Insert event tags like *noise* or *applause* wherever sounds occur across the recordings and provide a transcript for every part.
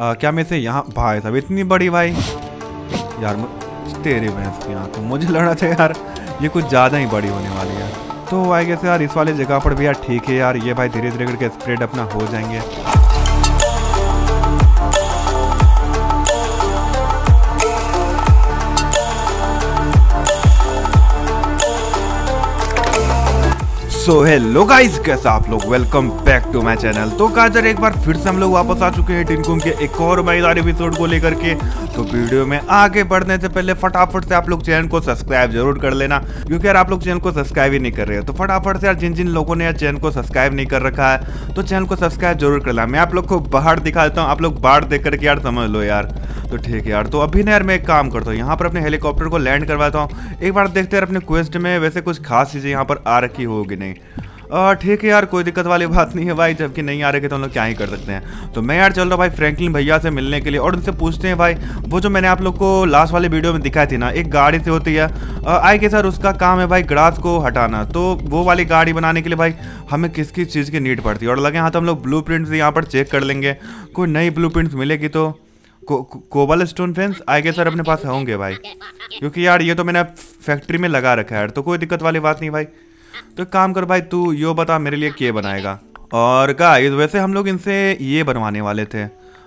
आ, क्या मैं से यहाँ भाई साहब इतनी बड़ी भाई? यार तेरे भैंस की तो मुझे लड़ना था यार ये कुछ ज़्यादा ही बड़ी होने वाली है। तो आई गेस यार इस वाले जगह पर भी यार ठीक है यार ये भाई धीरे धीरे करके स्प्रेड अपना हो जाएँगे। सो हेलो गाइस, कैसे आप लोग? Welcome back to my channel तो काजर एक बार फिर से हम लोग वापस आ चुके हैं टिनकुम के एक और मज़ेदार एपिसोड को लेकर के। तो वीडियो में आगे बढ़ने से पहले फटाफट से आप लोग चैनल को सब्सक्राइब ज़रूर कर लेना, क्योंकि यार आप लोग चैनल को सब्सक्राइब ही नहीं कर रहे हो। तो फटाफट से यार, जिन जिन लोगों ने यार चैनल को सब्सक्राइब नहीं कर रखा है तो चैनल को सब्सक्राइब ज़रूर कर लेना। मैं आप लोग को बाहर दिखा देता हूँ, आप लोग बाहर देख करके यार समझ लो यार। तो ठीक है यार तो अभी ना यार मैं एक काम करता हूँ, यहाँ पर अपने हेलीकॉप्टर को लैंड करवाता हूँ। एक बार देखते हैं अपने क्वेस्ट में वैसे कुछ खास चीज़ें यहाँ पर आ रखी होगी नहीं। ठीक है यार कोई दिक्कत वाली बात नहीं है भाई जबकि नहीं आ रहे तो हम लोग क्या ही कर सकते हैं। तो मैं यार चल रहा हूँ भाई फ्रैंकलिन भैया से मिलने के लिए और उनसे पूछते हैं भाई वो जो मैंने आप लोग को लास्ट वाले वीडियो में दिखाई थी ना एक गाड़ी से होती है आई के सर उसका काम है भाई ग्रास को हटाना तो वो वाली गाड़ी बनाने के लिए भाई हमें किस किस चीज़ की नीड पड़ती है? और लगे हाँ तो हम लोग ब्लू प्रिंट्स यहाँ पर चेक कर लेंगे। कोई नई ब्लू प्रिंट्स मिलेगी तो? को, कोबल स्टोन फेंस आई के सर अपने पास होंगे भाई? क्योंकि यार ये तो मैंने फैक्ट्री में लगा रखा है यार तो कोई दिक्कत वाली बात नहीं भाई। तो काम कर भाई तू यो बता मेरे लिए क्या बनाएगा। और गाइस वैसे हम लोग इनसे ये बनवाने वाले थे।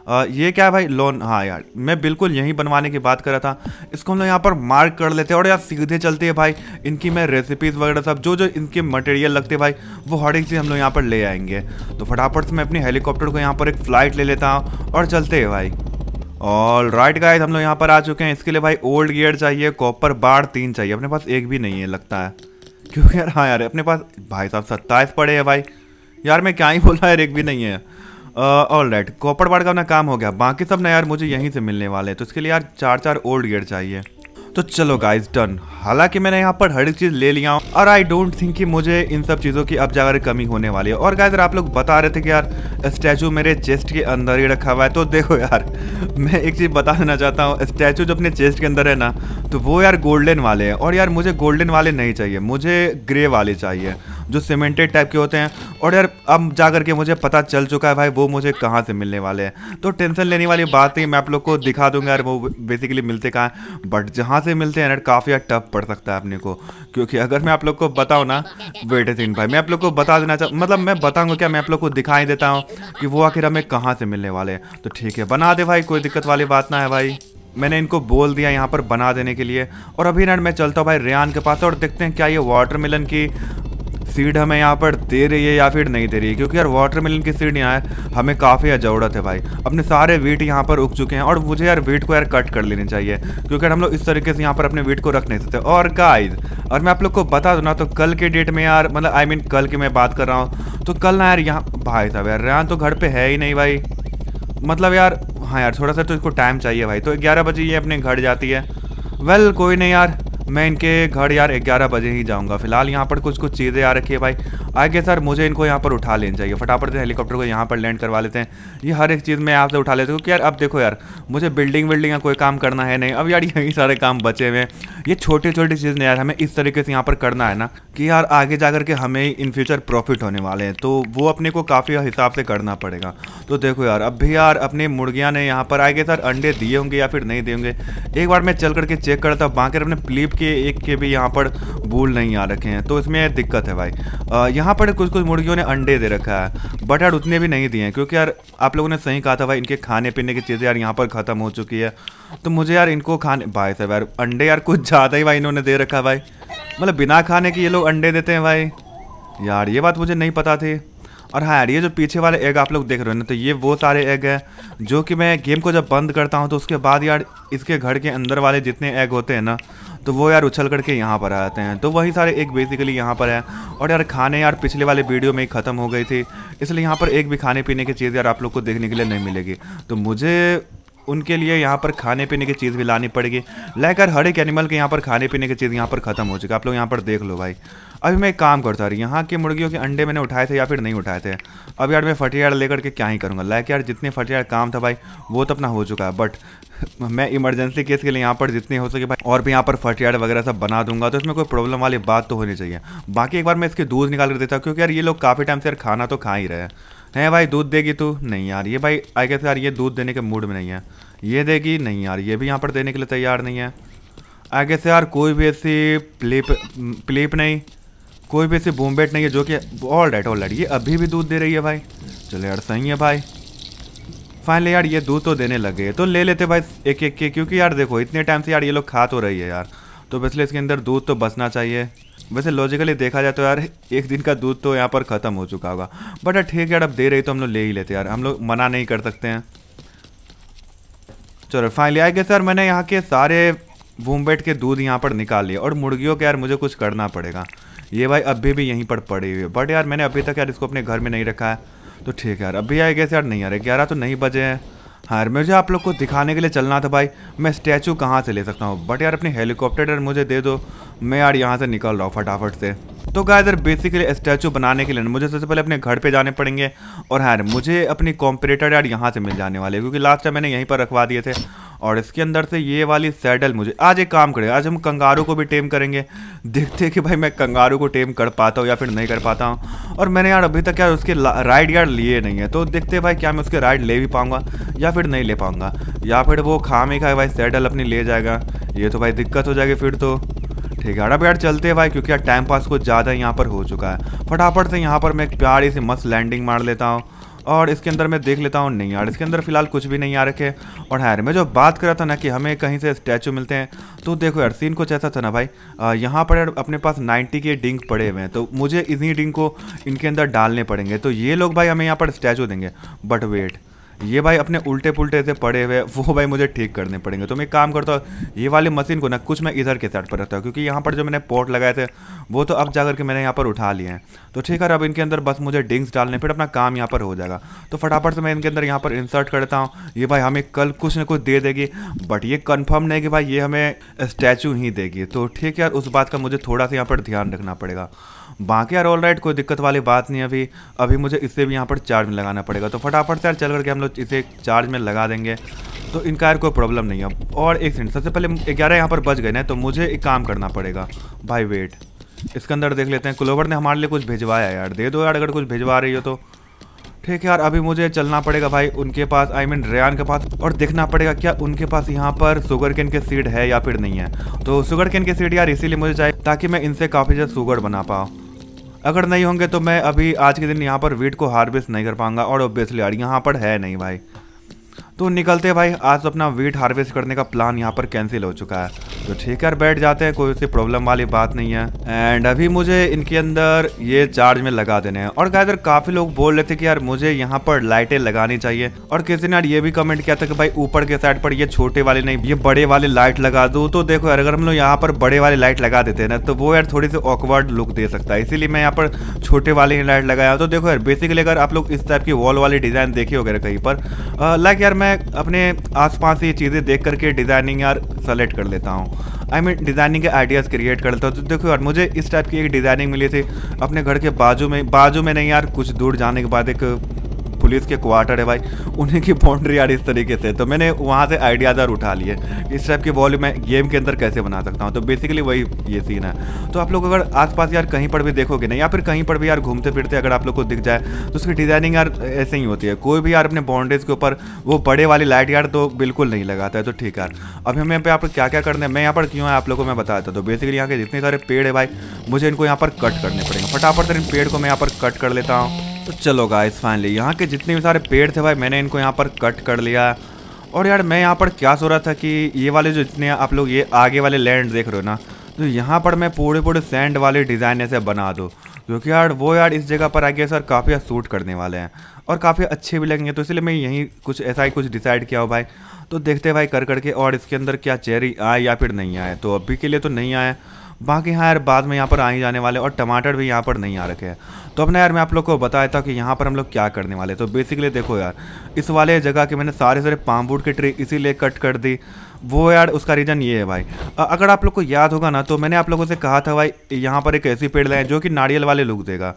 आ, ये क्या भाई लोन? हाँ यार मैं बिल्कुल यही बनवाने की बात कर रहा था। इसको हम लोग यहाँ पर मार्क कर लेते हैं और यार सीधे चलते हैं भाई। इनकी मैं रेसिपीज़ वगैरह सब जो जो इनके मटेरियल लगते हैं भाई वो हर एक चीज़ हम लोग यहाँ पर ले आएँगे। तो फटाफट से मैं अपनी हेलीकॉप्टर को यहाँ पर एक फ़्लाइट ले लेता हूँ और चलते हैं भाई। और राइट गाइस हम लोग यहाँ पर आ चुके हैं। इसके लिए भाई ओल्ड गियर चाहिए कॉपर बार तीन चाहिए। अपने पास एक भी नहीं है लगता है। क्योंकि यार हाँ यार? अपने पास भाई साहब सत्ताईस पड़े हैं भाई। यार मैं क्या ही बोला यार एक भी नहीं है। ऑल राइट कॉपर बाड़ का अपना काम हो गया। बाकी सब ना यार मुझे यहीं से मिलने वाले हैं। तो इसके लिए यार चार चार ओल्ड गेट चाहिए। तो चलो गाइज़ डन हालाँकि मैंने यहाँ पर हर एक चीज़ ले लिया और आई डोंट थिंक कि मुझे इन सब चीज़ों की अब जाकर कमी होने वाली है। और गाइज़ आप लोग बता रहे थे कि यार स्टैचू मेरे चेस्ट के अंदर ही रखा हुआ है तो देखो यार, *laughs* मैं एक चीज़ बता देना चाहता हूँ स्टैचू जो अपने चेस्ट के अंदर है ना तो वो यार गोल्डन वाले हैं। और यार मुझे गोल्डन वाले नहीं चाहिए, मुझे ग्रे वाले चाहिए। जो सीमेंटेड टाइप के होते हैं। और यार, अब जा करके मुझे पता चल चुका है भाई, वो मुझे कहाँ से मिलने वाले हैं। तो टेंशन लेने वाली बात नहीं, मैं आप लोग को दिखा दूँगा यार, वो बेसिकली मिलते कहाँ हैं। बट जहाँ से मिलते हैं यार, काफ़ी यार टफ पड़ सकता है अपने को। क्योंकि अगर मैं आप लोग को बताऊँ ना वेट सिंह भाई, मैं आप लोग को बता देना चाह मतलब मैं बताऊँगा क्या, मैं आप लोग को दिखाई देता हूँ कि वो आखिर हमें कहाँ से मिलने वाले हैं। तो ठीक है, बना दे भाई, कोई दिक्कत वाली बात ना है भाई। मैंने इनको बोल दिया यहाँ पर बना देने के लिए। और अभी ना मैं चलता हूँ भाई रेहान के पास, और देखते हैं क्या ये वाटरमेलन की सीड हमें यहाँ पर दे रही है या फिर नहीं दे रही है? क्योंकि यार वाटरमेलन की सीड यहाँ हमें काफ़ी ज़रूरत है भाई। अपने सारे वीट यहाँ पर उग चुके हैं और मुझे यार वीट को यार कट कर लेनी चाहिए। क्योंकि हम लोग इस तरीके से यहाँ पर अपने वीट को रख नहीं सकते। और गाइज़ और मैं आप लोग को बता दूँ ना तो कल के डेट में यार मतलब आई मीन कल की मैं बात कर रहा हूँ तो कल ना यार यहाँ, भाई साहब यार, रेहान तो घर पर है ही नहीं भाई। मतलब यार हाँ यार, थोड़ा सा तो इसको टाइम चाहिए भाई। तो ग्यारह बजे ये अपने घर जाती है। वेल कोई नहीं यार मैं इनके घर यार ग्यारह बजे ही जाऊँगा। फ़िलहाल यहाँ पर कुछ कुछ चीज़ें आ रखी है भाई। आगे सर, मुझे इनको यहाँ पर उठा लेना चाहिए। फटाफट से हेलीकॉप्टर को यहाँ पर लैंड करवा लेते हैं। ये हर एक चीज़ मैं यहाँ से उठा लेता हूँ क्योंकि यार, अब देखो यार, मुझे बिल्डिंग विल्डिंग का कोई काम करना है नहीं। अब यार यही सारे काम बचे हुए हैं। ये छोटे छोटी चीज़ें यार, हमें इस तरीके से यहाँ पर करना है ना। कि यार आगे जा कर के हमें इन फ्यूचर प्रॉफिट होने वाले हैं तो वो अपने को काफ़ी हिसाब से करना पड़ेगा। तो देखो यार, अब भी यार अपनी मुर्गियाँ ने यहाँ पर आगे सर, अंडे दिए होंगे या फिर नहीं दिए होंगे। एक बार मैं चल करके चेक करता हूँ बाकी अपने प्लीप के, एक के भी यहाँ पर भूल नहीं आ रखे हैं तो इसमें दिक्कत है भाई। यहाँ पर कुछ कुछ मुर्गियों ने अंडे दे रखा है बट यार उतने भी नहीं दिए हैं, क्योंकि यार आप लोगों ने सही कहा था भाई, इनके खाने पीने की चीज़ें यार यहाँ पर ख़त्म हो चुकी है। तो मुझे यार इनको खाने, भाई साहब यार, अंडे यार कुछ ज़्यादा ही भाई इन्होंने दे रखा भाई। मतलब बिना खाने के ये लोग अंडे देते हैं भाई। यार, ये बात मुझे नहीं पता थी। और हाँ यार, ये जो पीछे वाले एग आप लोग देख रहे हो ना तो ये वो सारे एग है, जो कि मैं गेम को जब बंद करता हूँ तो उसके बाद यार इसके घर के अंदर वाले जितने एग होते हैं ना तो वो यार उछल करके यहाँ पर आते हैं। तो वही सारे एक बेसिकली यहाँ पर है। और यार, खाने यार पिछले वाले वीडियो में ही ख़त्म हो गई थी, इसलिए यहाँ पर एक भी खाने पीने की चीज़ यार आप लोग को देखने के लिए नहीं मिलेगी। तो मुझे उनके लिए यहाँ पर खाने पीने की चीज़ भी लानी पड़ेगी। लाइक यार हर एक एनिमल के यहाँ पर खाने पीने की चीज़ यहाँ पर ख़त्म हो चुकी है। आप लोग यहाँ पर देख लो भाई। अभी मैं एक काम करता रही यहाँ के मुर्गियों के अंडे मैंने उठाए थे या फिर नहीं उठाए थे? अब यार मैं फटियाड़ लेकर के क्या ही करूँगा? लाइक यार जितने फटियाड़ काम था भाई, वो तो अपना हो चुका है। बट *laughs* मैं इमरजेंसी केस के लिए यहाँ पर जितने हो सके भाई, और भी यहाँ पर फटियाड़ वगैरह सब बना दूँगा तो इसमें कोई प्रॉब्लम वाली बात तो होनी चाहिए। बाकी एक बार मैं इसके दूध निकाल कर देता हूँ, क्योंकि यार ये लोग काफ़ी टाइम से यार खाना तो खा ही रहे हैं। है भाई, दूध देगी तू? नहीं यार, ये भाई आई गेस यार ये दूध देने के मूड में नहीं है। ये देगी? नहीं यार, ये भी यहाँ पर देने के लिए तैयार नहीं है। आगे से यार कोई भी ऐसी प्लेप प्लेप नहीं, कोई भी ऐसी बूमबेट नहीं है जो कि ऑल राइट ऑल ये अभी भी दूध दे रही है भाई। चलो यार, सही है भाई। फाइनली यार ये दूध तो देने लगे तो ले लेते भाई एक एक के, क्योंकि यार देखो, इतने टाइम से यार ये लोग खा तो रही है यार। तो इसलिए इसके अंदर दूध तो बचना चाहिए। वैसे लॉजिकली देखा जाए तो यार, एक दिन का दूध तो यहाँ पर ख़त्म हो चुका होगा। बट यार ठीक यार अब दे रही तो हम लोग ले ही लेते यार। हम लोग मना नहीं कर सकते हैं। चलो फाइनली आएँगे सर मैंने यहाँ के सारे बूमबेट के दूध यहाँ पर निकाल लिए और मुर्गियों के यार मुझे कुछ करना पड़ेगा। ये भाई अभी भी यहीं पर पड़ी हुई है। बट यार मैंने अभी तक यार इसको अपने घर में नहीं रखा है। तो ठीक है यार, अभी आए गए यार नहीं यार ग्यारह तो नहीं बजे हाँ। यार मुझे आप लोग को दिखाने के लिए चलना था भाई। मैं स्टैचू कहाँ से ले सकता हूँ? बट यार, अपनी हेलीकॉप्टर मुझे दे दो। मैं यार यहाँ से निकल रहा हूँ फटाफट से। तो गाय यार बेसिकली स्टैचू बनाने के लिए मुझे सबसे पहले अपने घर पे जाने पड़ेंगे। और हाँ मुझे अपनी कॉम्परेटर यार यहाँ से मिल जाने वाले क्योंकि लास्ट टाइम मैंने यहीं पर रखवा दिए थे। और इसके अंदर से ये वाली सैडल मुझे, आज एक काम करें, आज हम कंगारू को भी टेम करेंगे। देखते हैं कि भाई मैं कंगारू को टेम कर पाता हूँ या फिर नहीं कर पाता हूँ। और मैंने यार अभी तक यार उसके राइड यार लिए नहीं है तो देखते भाई क्या मैं उसके राइड ले भी पाऊँगा या फिर नहीं ले पाऊँगा। या फिर वो खामे खा भाई सैडल अपनी ले जाएगा। ये तो भाई दिक्कत हो जाएगी फिर तो। ठीक है। यार चलते हैं भाई, क्योंकि यार टाइम पास कुछ ज़्यादा यहाँ पर हो चुका है। फटाफट से यहाँ पर मैं एक प्यारी सी मस्त लैंडिंग मार लेता हूँ। और इसके अंदर मैं देख लेता हूँ, नहीं यार, इसके अंदर फ़िलहाल कुछ भी नहीं आ रखे। और यार, मैं जो बात कर रहा था ना कि हमें कहीं से स्टैचू मिलते हैं तो देखो यार सीन कुछ ऐसा था ना भाई यहाँ पर अपने पास 90 के डिंग पड़े हुए हैं तो मुझे इन्हीं डिंग को इनके अंदर डालने पड़ेंगे। तो ये लोग भाई हमें यहाँ पर स्टैचू देंगे। बट वेट ये भाई अपने उल्टे पुल्टे से पड़े हुए, वो भाई मुझे ठीक करने पड़ेंगे। तो मैं काम करता हूँ ये वाली मशीन को ना कुछ मैं इधर के साइड पर रखता हूँ, क्योंकि यहाँ पर जो मैंने पोर्ट लगाए थे, वो तो अब जाकर के मैंने यहाँ पर उठा लिए हैं। तो ठीक है, अब इनके अंदर बस मुझे डिंग्स डालने, फिर अपना काम यहाँ पर हो जाएगा। तो फटाफट से मैं इनके अंदर यहाँ पर इंसर्ट करता हूँ। ये भाई हमें कल कुछ ना कुछ दे देगी बट ये कन्फर्म नहीं कि भाई ये हमें स्टैचू ही देगी। तो ठीक है यार, उस बात का मुझे थोड़ा सा यहाँ पर ध्यान रखना पड़ेगा। बाकी यार ऑल राइट कोई दिक्कत वाली बात नहीं अभी। अभी मुझे इसे भी यहाँ पर चार्ज में लगाना पड़ेगा। तो फटाफट से यार, चल करके हम लोग इसे चार्ज में लगा देंगे। तो इनका यार कोई प्रॉब्लम नहीं है। और एक सेकंड सबसे पहले ग्यारह यहाँ पर बच गए ना तो मुझे एक काम करना पड़ेगा। भाई वेट इसके अंदर देख लेते हैं। क्लोवर ने हमारे लिए कुछ भिजवाया यार। दे दो यार, अगर कुछ भिजवा रही हो तो। ठीक है यार, अभी मुझे चलना पड़ेगा भाई उनके पास आई मीन रेयान के पास, और देखना पड़ेगा क्या उनके पास यहाँ पर शुगर केन के सीड है या फिर नहीं है। तो शुगर केन के सीड यार इसीलिए मुझे चाहिए ताकि मैं इनसे काफ़ी ज़्यादा शुगर बना पाऊँ। अगर नहीं होंगे तो मैं अभी आज के दिन यहाँ पर वीट को हार्वेस्ट नहीं कर पाऊँगा और ऑब्वियसली यार यहाँ पर है नहीं भाई। तो निकलते भाई, आज तो अपना वीट हार्वेस्ट करने का प्लान यहाँ पर कैंसिल हो चुका है। तो ठीक है, बैठ जाते हैं, कोई सी प्रॉब्लम वाली बात नहीं है। एंड अभी मुझे इनके अंदर ये चार्ज में लगा देने हैं। और गाइदर काफ़ी लोग बोल रहे थे कि यार मुझे यहाँ पर लाइटें लगानी चाहिए, और किसी ने यार ये भी कमेंट किया था कि भाई ऊपर के साइड पर ये छोटे वाले नहीं, ये बड़े वाले लाइट लगा दो तो देखो यार, अगर हम लोग यहाँ पर बड़े वाले लाइट लगा देते हैं ना तो वो यार थोड़ी सी ऑकवर्ड लुक दे सकता है। इसीलिए मैं यहाँ पर छोटे वाले ही लाइट लगाया। तो देखो यार बेसिकली अगर आप लोग इस टाइप की वॉल वाली डिज़ाइन देखे वगैरह कहीं पर लाइक यार मैं अपने आसपास ये चीज़ें देख करके डिज़ाइनिंग यार सेलेक्ट कर लेता हूँ। आई मीन डिज़ाइनिंग के आइडियाज़ क्रिएट कर लेता हूँ। तो देखो यार, मुझे इस टाइप की एक डिज़ाइनिंग मिली थी। अपने घर के बाजू में बाजू में नहीं यार, कुछ दूर जाने के बाद एक पुलिस के क्वार्टर है भाई। उन्हीं की बाउंड्री यार इस तरीके से। तो मैंने वहाँ से आइडियाज़ यार उठा लिए। इस टाइप की वॉल्यूम मैं गेम के अंदर कैसे बना सकता हूँ? तो बेसिकली वही ये सीन है। तो आप लोग अगर आसपास यार कहीं पर भी देखोगे ना, या फिर कहीं पर भी यार घूमते फिरते अगर आप लोग को दिख जाए तो उसकी डिज़ाइनिंग यार ऐसे ही होती है। कोई भी यार अपने बाउंड्रीज के ऊपर, वो बड़े वाली लाइट यार तो बिल्कुल नहीं लगाता है। तो ठीक है अभी हमें यहाँ पे आप क्या क्या करना है? मैं यहाँ पर क्यों है आप लोगों को मैं बताता तो बेसिकली यहाँ के जितने सारे पेड़ है भाई, मुझे इनको यहाँ पर कट करने पड़ेंगे। फटाफट से इन पेड़ को मैं यहाँ पर कट कर लेता हूँ। तो चलो गाइस फाइनली यहाँ के जितने भी सारे पेड़ थे भाई, मैंने इनको यहाँ पर कट कर लिया। और यार, मैं यहाँ पर क्या सो रहा था कि ये वाले जो जितने आप लोग ये आगे वाले लैंड देख रहे हो ना तो यहाँ पर मैं पूरे पूरे सैंड वाले डिज़ाइन ऐसे बना दूँ। क्योंकि यार, वो यार इस जगह पर आगे सर काफ़ी सूट करने वाले हैं। और काफ़ी अच्छे भी लगेंगे तो इसलिए मैं यहीं कुछ ऐसा ही कुछ डिसाइड किया हो भाई। तो देखते भाई कर करके और इसके अंदर क्या चेरी आए या फिर नहीं आए। तो अभी के लिए तो नहीं आए। बाकी हाँ यार, बाद में यहाँ पर आए जाने वाले और टमाटर भी यहाँ पर नहीं आ रखे हैं। तो अपना यार, मैं आप लोग को बताया था कि यहाँ पर हम लोग क्या करने वाले तो बेसिकली देखो यार, इस वाले जगह के मैंने सारे सारे पाम्बूट के ट्री इसीलिए कट कर दी। वो यार, उसका रीज़न ये है भाई। अगर आप लोग को याद होगा ना तो मैंने आप लोगों से कहा था भाई, यहाँ पर एक ऐसी पेड़ लगाए जो कि नारियल वाले लुक देगा।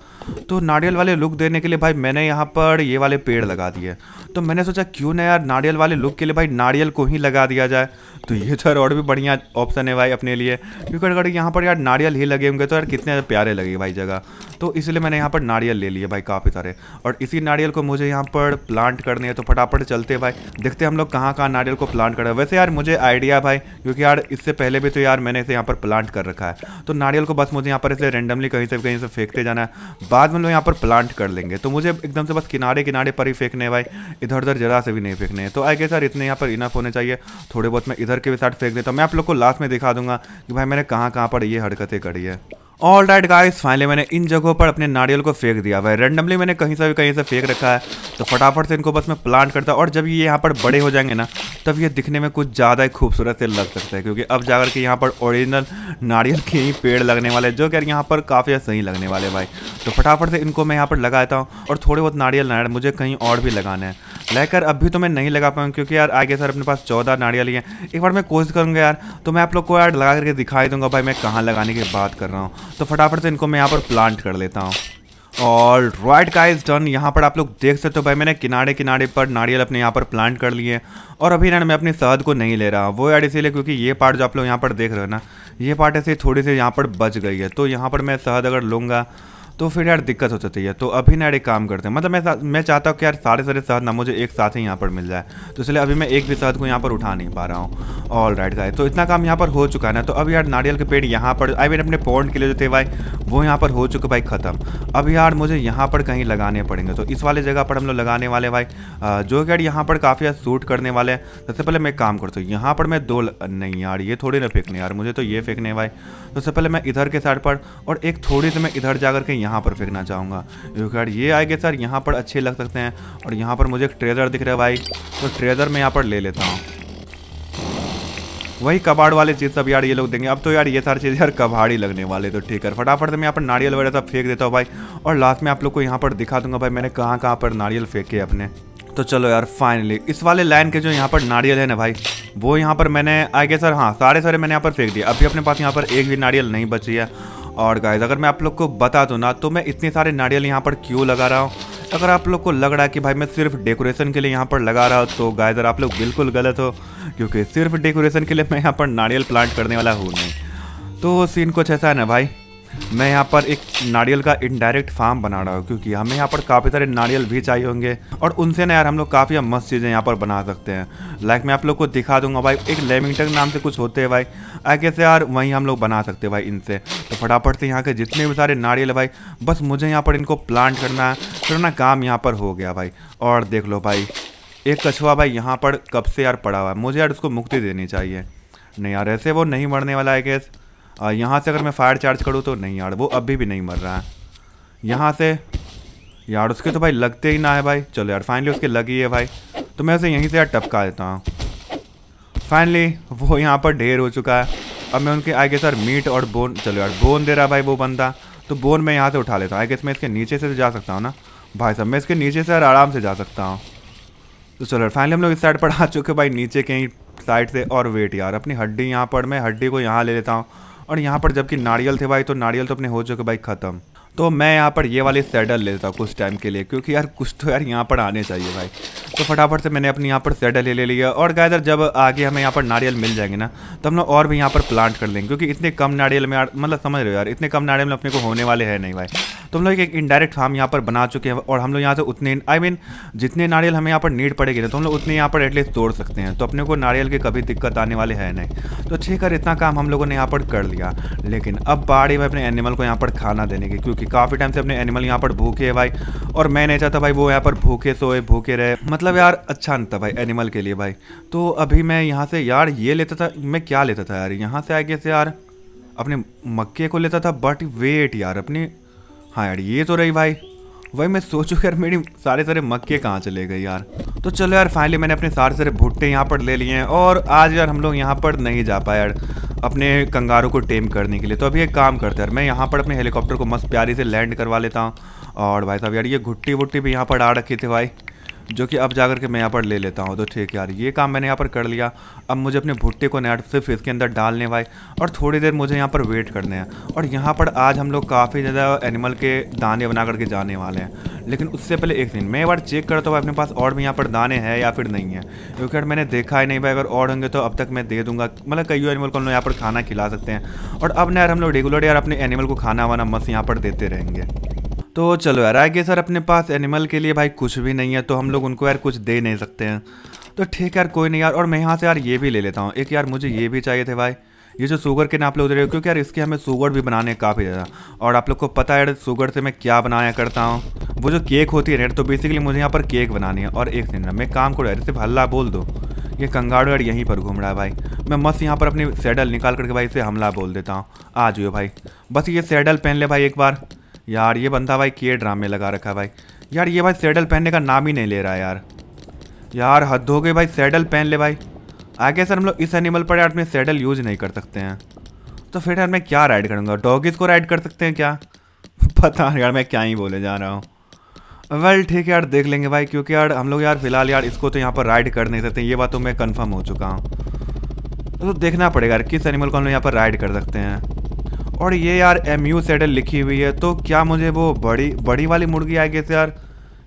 तो नारियल वाले लुक देने के लिए भाई, मैंने यहाँ पर ये वाले पेड़ लगा दिए। तो मैंने सोचा, क्यों ना यार नारियल वाले लुक के लिए भाई नारियल को ही लगा दिया जाए। तो ये सर और भी बढ़िया ऑप्शन है भाई अपने लिए। क्योंकि अगर यहाँ पर यार नारियल ही लगे होंगे तो यार कितने प्यारे लगे भाई जगह। तो इसलिए मैंने यहाँ पर नारियल ले लिए भाई काफ़ी सारे। और इसी नारियल को मुझे यहाँ पर प्लांट करने है तो फटाफट चलते भाई। देखते हम लोग कहाँ कहाँ नारियल को प्लांट कर रहे हैं। वैसे यार मुझे आइडिया भाई, क्योंकि यार इससे पहले भी तो यार मैंने इसे यहाँ पर प्लांट कर रखा है। तो नारियल को बस मुझे यहाँ पर इसे रेंडमली कहीं से कहीं से फेंकते जाना है। बाद में लोग यहाँ पर प्लांट कर लेंगे। तो मुझे एकदम से बस किनारे किनारे पर ही फेंकने भाई। इधर उधर जरा से भी नहीं फेंकने तो आई सर इतने यहाँ पर इनफ होने चाहिए। थोड़े बहुत मैं इधर के भी साथ फेंक देता हूँ। मैं आप लोग को लास्ट में दिखा दूँगा कि भाई मैंने कहाँ कहाँ पर ये हरकतें करी है। ऑल राइट गाइस फाइनली मैंने इन जगहों पर अपने नारियल को फेंक दिया। भाई रैंडमली मैंने कहीं से भी कहीं से फेंक रखा है तो फटाफट से इनको बस मैं प्लांट करता और जब ये यहाँ पर बड़े हो जाएँगे ना, तब ये दिखने में कुछ ज़्यादा ही खूबसूरत से लग सकता है, क्योंकि अब जाकर के यहाँ पर ओरिजिनल नारियल के ही पेड़ लगने वाले जो कि यहाँ पर काफ़ी सही लगने वाले भाई। तो फटाफट से इनको मैं यहाँ पर लगाता हूँ, और थोड़े बहुत नारियल ना मुझे कहीं और भी लगाना है। लेकर अभी तो मैं नहीं लगा पाऊँ, क्योंकि यार आगे सर अपने पास चौदह नारियल ही हैं। एक बार मैं कोशिश करूँगा यार तो मैं आप लोग को यार लगा करके दिखाई दूँगा भाई, मैं कहाँ लगाने की बात कर रहा हूँ। तो फटाफट से इनको मैं यहाँ पर प्लांट कर लेता हूँ। और राइट गाइस डन यहाँ पर आप लोग देख सकते हो भाई, मैंने किनारे किनारे पर नारियल अपने यहाँ पर प्लांट कर लिए और अभी ना, मैं अपनी शहद को नहीं ले रहा वो यार इसीलिए क्योंकि ये पार्ट जो आप लोग यहाँ पर देख रहे हो ना, ये पार्ट ऐसे थोड़ी सी यहाँ पर बच गई है। तो यहाँ पर मैं शहद अगर लूँगा तो फिर यार दिक्कत हो जाती है तो अभी ना यार एक काम करते हैं। मतलब मैं मैं चाहता हूँ कि यार सारे सारे शहद ना मुझे एक साथ ही यहाँ पर मिल जाए। तो इसलिए अभी मैं एक भी शहद को यहाँ पर उठा नहीं पा रहा हूँ। ऑल राइट गाय तो इतना काम यहाँ पर हो चुका है ना तो अब यार नारियल के पेड़ यहाँ पर आई मीन अपने पॉन्ड के लिए जो थे भाई, वो यहाँ पर हो चुके भाई ख़त्म। अब यार मुझे यहाँ पर कहीं लगाने पड़ेंगे। तो इस वाले जगह पर हम लोग लगाने वाले भाई जो कि यार यहाँ पर काफ़ी यार सूट करने वाले हैं। सबसे पहले मैं काम करता हूँ, यहाँ पर मैं दो नहीं यार, ये थोड़ी ना फेंकने यार, मुझे तो ये फेंकने भाई। सबसे पहले मैं इधर के साइड पर और एक थोड़ी सी मैं इधर जा करके यहाँ पर फेंकना चाहूँगा चाहूँगा क्योंकि यार ये आएँगे सर यहाँ पर अच्छे लग सकते हैं और यहाँ पर मुझे एक ट्रेजर दिख रहा है भाई तो ट्रेजर मैं यहाँ पर ले लेता हूँ वही कबाड़ वाले चीज़ सब यार ये लोग देंगे अब तो यार ये सारी चीज़ यार कबाड़ ही लगने वाले तो ठीक है फटाफट से मैं यहाँ पर नारियल वगैरह सब फेंक देता हूँ भाई और लास्ट में आप लोग को यहाँ पर दिखा दूँगा भाई मैंने कहाँ कहाँ पर नारियल फेंके अपने तो चलो यार फाइनली इस वाले लाइन के जो यहाँ पर नारियल है ना भाई वो यहाँ पर मैंने आगे सर हाँ सारे सारे मैंने यहाँ पर फेंक दिया अभी अपने पास यहाँ पर एक भी नारियल नहीं बची है और गाइज़ अगर मैं आप लोग को बता दूँ ना तो मैं इतने सारे नारियल यहाँ पर क्यों लगा रहा हूँ? अगर आप लोग को लग रहा है कि भाई मैं सिर्फ़ डेकोरेशन के लिए यहाँ पर लगा रहा हूँ तो गाइजर आप लोग बिल्कुल गलत हो, क्योंकि सिर्फ़ डेकोरेशन के लिए मैं यहाँ पर नारियल प्लांट करने वाला हूँ नहीं। तो सीन कुछ ऐसा है ना भाई? मैं यहाँ पर एक नारियल का इनडायरेक्ट फार्म बना रहा हूँ, क्योंकि हमें यहाँ पर काफ़ी सारे नारियल भी चाहिए होंगे। और उनसे ना यार हम लोग काफ़ी मस्त चीज़ें यहाँ पर बना सकते हैं। लाइक मैं आप लोग को दिखा दूँगा भाई, एक लेमिंगटन नाम से कुछ होते हैं भाई। आगे से यार वहीं हम लोग बना सकते हैं भाई इनसे। तो फटाफट से यहाँ के जितने भी सारे नारियल भाई, बस मुझे यहाँ पर इनको प्लांट करना है। फिर ना काम यहाँ पर हो गया भाई। और देख लो भाई, एक कछुआ भाई यहाँ पर कब से यार पड़ा हुआ है। मुझे यार उसको मुक्ति देनी चाहिए। नहीं यार, ऐसे वो नहीं मरने वाला है गैस यहाँ से अगर मैं फायर चार्ज करूँ तो नहीं यार, वो अभी भी नहीं मर रहा है। यहाँ से, यार उसके तो भाई लगते ही ना है भाई। चलो यार फाइनली उसके लगी है भाई। तो मैं उसे यहीं से यार टपका देता हूँ। फाइनली वो यहाँ पर ढेर हो चुका है। अब मैं उनके आगे सर मीट और बोन चलो यार बोन दे रहा भाई वो बंदा। तो बोन मैं यहाँ से उठा लेता हूँ। आगे मैं इसके नीचे से जा सकता हूँ ना। भाई साहब, मैं इसके नीचे से आराम से जा सकता हूँ। तो चलो यार फाइनली हम लोग इस साइड पर आ चुके भाई। नीचे कहीं साइड से और वेट यार, अपनी हड्डी यहाँ पर, मैं हड्डी को यहाँ ले लेता हूँ। और यहाँ पर जबकि नारियल थे भाई तो नारियल तो अपने हो चुके भाई ख़त्म। तो मैं यहाँ पर ये वाली सैडल लेता हूँ कुछ टाइम के लिए क्योंकि यार कुछ तो यार यहाँ पर आने चाहिए भाई तो फटाफट से मैंने अपनी यहाँ पर सैडल ले ले लिया और गायदर जब आगे हमें यहाँ पर नारियल मिल जाएँगे ना तो हम लोग और भी यहाँ पर प्लांट कर लेंगे क्योंकि इतने कम नारियल में मतलब समझ रहे हो यार इतने कम नारियल में अपने को होने वाले हैं नहीं भाई तो हम लोग एक इनडायरेक्ट फार्म यहाँ पर बना चुके हैं और हम लोग यहाँ से उतने आई मीन जितने नारियल हमें यहाँ पर नीड पड़ेगी ना तो हम लोग उतने यहाँ पर एटलीस्ट तोड़ सकते हैं तो अपने को नारियल की कभी दिक्कत आने वाले है नहीं तो ठीक है इतना काम हम लोगों ने यहाँ पर कर लिया लेकिन अब बाड़ी में अपने एनिमल को यहाँ पर खाना देने की क्योंकि काफ़ी टाइम से अपने एनिमल यहाँ पर भूखे है भाई। और मैं नहीं चाहता भाई वो यहाँ पर भूखे सोए, भूखे रहे। मतलब यार अच्छा नहीं था भाई एनिमल के लिए भाई। तो अभी मैं यहाँ से यार ये लेता था, मैं क्या लेता था यार? यहाँ से आगे से यार अपने मक्के को लेता था बट वेट यार, अपनी हाँ यार, ये तो रही भाई। वही मैं सोचूँ, यार मेरी सारे सारे मक्के कहाँ चले गए यार? तो चलो यार फाइनली मैंने अपने सारे सारे भुट्टे यहाँ पर ले लिए हैं और आज यार हम लोग यहाँ पर नहीं जा पाए यार, अपने कंगारों को टेम करने के लिए। तो अभी एक काम करते हैं यार, मैं यहाँ पर अपने हेलीकॉप्टर को मस्त प्यारी से लैंड करवा लेता हूँ। और भाई साहब यार, ये घुट्टी वुट्टी भी यहाँ पर आ रखी थी भाई। जो कि अब जाकर के मैं यहाँ पर ले लेता हूँ। तो ठीक यार, ये काम मैंने यहाँ पर कर लिया। अब मुझे अपने भुट्टे को नेट सिर्फ़ इसके अंदर डालने भाई और थोड़ी देर मुझे यहाँ पर वेट करने हैं। और यहाँ पर आज हम लोग काफ़ी ज़्यादा एनिमल के दाने बना करके जाने वाले हैं। लेकिन उससे पहले एक दिन मैं एक बार चेक करता हूँ अपने पास और भी यहाँ पर दाने हैं या फिर नहीं है। क्योंकि यार मैंने देखा ही नहीं भाई, अगर और होंगे तो अब तक मैं दे दूँगा। मतलब कई एनिमल को हम लोग यहाँ पर खाना खिला सकते हैं। और अब ना यार हम लोग रेगुलर यार अपने एनिमल को खाना वाना मस्त यहाँ पर देते रहेंगे। तो चलो यार, आगे सर, अपने पास एनिमल के लिए भाई कुछ भी नहीं है तो हम लोग उनको यार कुछ दे नहीं सकते हैं। तो ठीक यार, कोई नहीं यार, और मैं यहाँ से यार ये भी ले लेता हूँ। एक यार मुझे ये भी चाहिए थे भाई, ये जो शुगर के नाप लोग दे रहे हो, क्योंकि यार इसके हमें शुगर भी बनाने काफ़ी ज़्यादा। और आप लोग को पता है यार शुगर से मैं क्या बनाया करता हूँ। वो जो केक होती है रेड तो बेसिकली मुझे यहाँ पर केक बनानी है। और एक दिन मैं काम करो यार सिर्फ़ हल्ला बोल दो। ये कंगाड़ू यार यहीं पर घूम रहा है भाई। मैं मस्त यहाँ पर अपनी सैडल निकाल करके भाई इसे हमला बोल देता हूँ। आ जाइए भाई। बस ये सैडल पहन ले भाई एक बार। यार, ये बंदा भाई के ड्रामे लगा रखा भाई। यार, ये भाई सैडल पहनने का नाम ही नहीं ले रहा यार। यार, हद हो गई भाई, सैडल पहन ले भाई। आगे सर हम लोग इस एनिमल पर यार सैडल यूज़ नहीं कर सकते हैं। तो फिर यार मैं क्या राइड करूँगा? डॉगिस को राइड कर सकते हैं क्या? *laughs* पता नहीं यार, मैं क्या ही बोले जा रहा हूँ। वेल ठीक है यार, देख लेंगे भाई, क्योंकि यार हम लोग यार फ़िलहाल यार इसको तो यहाँ पर राइड कर नहीं सकते ये बात तो मैं कंफर्म हो चुका हूँ। तो देखना पड़ेगा यार, किस एनिमल को हम लोग यहाँ पर राइड कर सकते हैं। और ये यार एम यू सेटल लिखी हुई है तो क्या मुझे वो बड़ी बड़ी वाली मुर्गी आएगी से यार?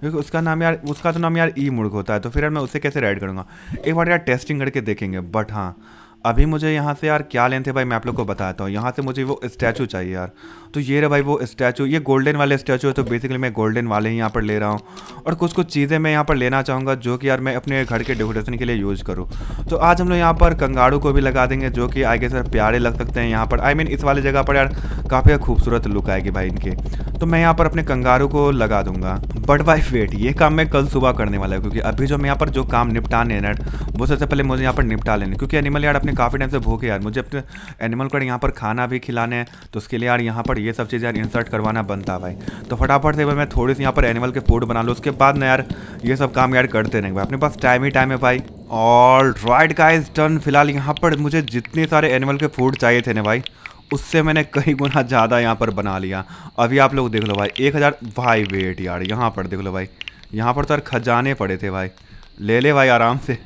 उसका नाम यार, उसका तो नाम यार ई मुर्ग होता है तो फिर यार मैं उसे कैसे राइड करूँगा? एक बार यार टेस्टिंग करके देखेंगे बट हाँ अभी मुझे यहाँ से यार क्या लेने थे भाई, मैं आप लोग को बताता हूँ। यहाँ से मुझे वो स्टैचू चाहिए यार। तो ये रहा भाई वो स्टैचू ये गोल्डन वाले स्टैचू है तो बेसिकली मैं गोल्डन वाले ही यहाँ पर ले रहा हूँ। और कुछ कुछ चीज़ें मैं यहाँ पर लेना चाहूँगा जो कि यार मैं अपने घर के डेकोरेशन के लिए यूज़ करूँ। तो आज हम लोग यहाँ पर कंगाड़ू को भी लगा देंगे जो कि आगे सर प्यारे लग सकते हैं यहाँ पर। आई I मीन mean, इस वाले जगह पर यार काफ़ी खूबसूरत लुक आएगी भाई इनके। तो मैं यहाँ पर अपने कंगारू को लगा दूँगा। बट बाई वेट ये काम मैं कल सुबह करने वाला हूँ क्योंकि अभी जो मैं यहाँ पर जो काम निपटाने हैं वो सबसे पहले मुझे यहाँ पर निपटा लेने। क्योंकि एनिमल यार अपने काफ़ी टाइम से भूखे यार मुझे अपने एनिमल को यहाँ पर खाना भी खिलाने हैं तो उसके लिए यार यहाँ पर ये सब चीज़ यार इंसर्ट करवाना बनता भाई। तो फटाफट से भाई मैं थोड़ी सी यहाँ पर एनिमल के फ़ूड बना लूँ, उसके बाद ना यार ये सब काम यार करते रहेंगे भाई। अपने पास टाइम ही टाइम है भाई। ऑल राइट गाइस डन फ़िलहाल यहाँ पर मुझे जितने सारे एनिमल के फ़ूड चाहिए थे ना भाई, उससे मैंने कई गुना ज़्यादा यहाँ पर बना लिया। अभी आप लोग देख लो भाई, एक हज़ार, भाई वेट यार, यहाँ पर देख लो भाई। यहाँ पर तो यार खजाने पड़े थे भाई। ले ले भाई आराम से।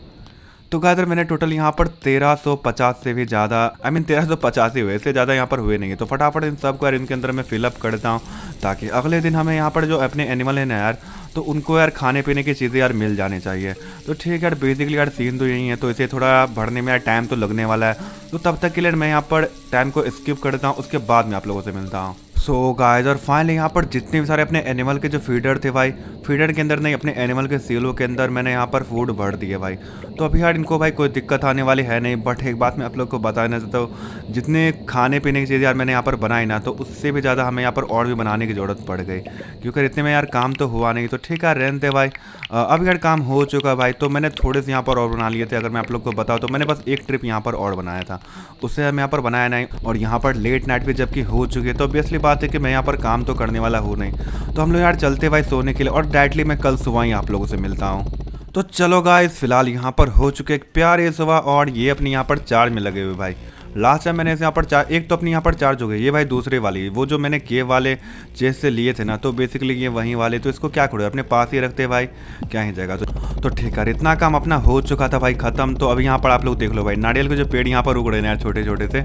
तो गादर मैंने टोटल यहाँ पर 1350 से भी ज़्यादा आई मीन तेरह सौ पचासी हुए, इससे ज़्यादा यहाँ पर हुए नहीं है। तो फटाफट इन सबको यार इनके अंदर मैं फिलअप करता हूँ, ताकि अगले दिन हमें यहाँ पर जो अपने एनिमल है ना यार तो उनको यार खाने पीने की चीज़ें यार मिल जानी चाहिए। तो ठीक है यार बेसिकली यार सीन तो यही है तो इसे थोड़ा भरने में यार टाइम तो लगने वाला है। तो तब तक के लिए मैं यहाँ पर टाइम को स्किप करता हूँ, उसके बाद में आप लोगों से मिलता हूँ। सो so, गाइस और फाइनली यहाँ पर जितने भी सारे अपने एनिमल के जो फीडर थे भाई फीडर के अंदर नहीं अपने एनिमल के सीलों के अंदर मैंने यहाँ पर फ़ूड भर दिए भाई। तो अभी यार इनको भाई कोई दिक्कत आने वाली है नहीं बट एक बात मैं आप लोग को बताना चाहता हूँ जितने खाने पीने की चीज़ें यार मैंने यहाँ पर बनाई ना तो उससे भी ज़्यादा हमें यहाँ पर और भी बनाने की ज़रूरत पड़ गई। क्योंकि इतने में यार काम तो हुआ नहीं तो ठीक है रहने थे भाई। अब यार काम हो चुका भाई तो मैंने थोड़े से यहाँ पर और बना लिए थे, अगर मैं आप लोग को बताऊँ तो मैंने बस एक ट्रिप यहाँ पर और बनाया था। उसे हम यहाँ पर बनाया नहीं, और यहाँ पर लेट नाइट भी जबकि हो चुकी है तो ऑब्वियसली बात है कि मैं यहाँ पर काम तो करने वाला हूँ नहीं। तो हम लोग यार चलते भाई सोने के लिए, और डायरेक्टली मैं कल सुबह ही आप लोगों से मिलता हूँ। तो चलो गाइस फ़िलहाल यहाँ पर हो चुके एक प्यारे सुबह, और ये अपने यहाँ पर चार्ज में लगे हुए भाई। लास्ट टाइम मैंने यहाँ पर चार, एक तो अपनी यहाँ पर चार्ज हो गई, ये भाई दूसरे वाली, वो जो मैंने के वाले चेस से लिए थे ना तो बेसिकली ये वहीं वाले तो इसको क्या करो अपने पास ही रखते भाई, क्या ही जाएगा तो तो ठीक है इतना काम अपना हो चुका था भाई, खत्म तो अभी यहाँ पर आप लोग देख लो भाई, नारियल के जो पेड़ यहाँ पर उग रहे हैं यार छोटे छोटे से,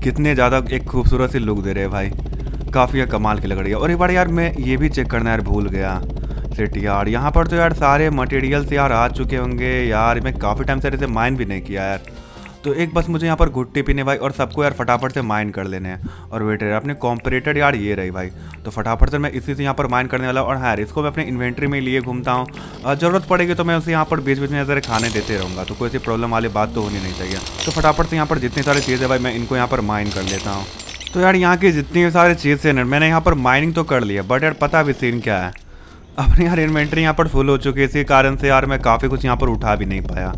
कितने ज़्यादा एक खूबसूरत सी लुक दे रहे हैं भाई, काफ़ी कमाल की लग रही है, और एक बार यार मैं ये भी चेक करना यार भूल गया सेट यार, यहाँ पर तो यार सारे मटेरियल्स यार आ चुके होंगे, यार मैं काफ़ी टाइम से माइन भी नहीं किया यार तो एक बस मुझे यहाँ पर घुट्टी पीने भाई और सबको यार फटाफट से माइन कर लेने हैं। और वेट है अपने कॉम्परेटेड यार ये रही भाई। तो फटाफट से मैं इसी से यहाँ पर माइन करने वाला और हाँ यार, इसको मैं अपने इन्वेंट्री में लिए घूमता हूँ। ज़रूरत पड़ेगी तो मैं उसे यहाँ पर बीच बीच में ज़रा खाने देते रहूँगा। तो कोई ऐसी प्रॉब्लम वाली बात तो होनी नहीं चाहिए। तो फटाफट से यहाँ पर जितनी सारी चीज़ें भाई, मैं इनको यहाँ पर माइन कर लेता हूँ। तो यार यहाँ की जितनी सारी चीज़ें मैंने यहाँ पर माइनिंग तो कर लिया बट यार पता भी सीन क्या है। अपनी यार इन्वेंट्री यहाँ पर फुल हो चुकी है, इसी कारण से यार मैं काफ़ी कुछ यहाँ पर उठा भी नहीं पाया।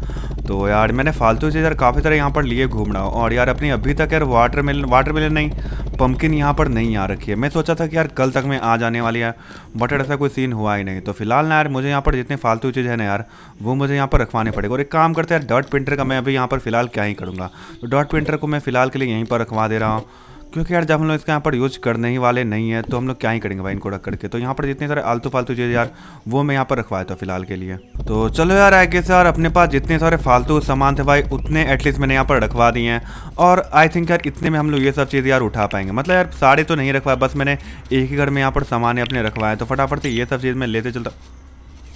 तो यार मैंने फालतू चीज़ यार काफ़ी तरह यहाँ पर लिए घूम रहा हूँ और यार अपनी अभी तक यार वाटर मिलन वाटर मिलन नहीं पम्पकिन यहाँ पर नहीं आ रखी है। मैं सोचा था कि यार कल तक मैं आ जाने वाली है बट ऐसा कोई सीन हुआ ही नहीं। तो फ़िलहाल ना यार मुझे यहाँ पर जितनी फालतू चीज़ है ना यार, वो मुझे यहाँ पर रखवाने पड़ेगा। और एक काम करते हैं डॉट प्रिंटर का मैं अभी यहाँ पर फ़िलहाल क्या ही करूँगा। तो डॉट प्रिंटर को मैं फ़िलहाल के लिए यहीं पर रखवा दे रहा हूँ। क्योंकि यार जब हम लोग इसका यहाँ पर यूज़ करने ही वाले नहीं है तो हम लोग क्या ही करेंगे भाई इनको रख करके? तो यहाँ पर जितने सारे आलतू फालतू चीज़ यार, वो मैं यहाँ पर रखवाया था फ़िलहाल के लिए। तो चलो यार आगे से यार अपने पास जितने सारे फालतू सामान थे भाई, उतने एटलीस्ट मैंने यहाँ पर रखवा दिए हैं। और आई थिंक यार इतने में हम लोग ये सब चीज़ यार उठा पाएँगे। मतलब यार सारे तो नहीं रखवाए बस मैंने एक ही घर में यहाँ पर सामान अपने रखवाए तो फटाफट से ये सब चीज़ मैं लेते चलता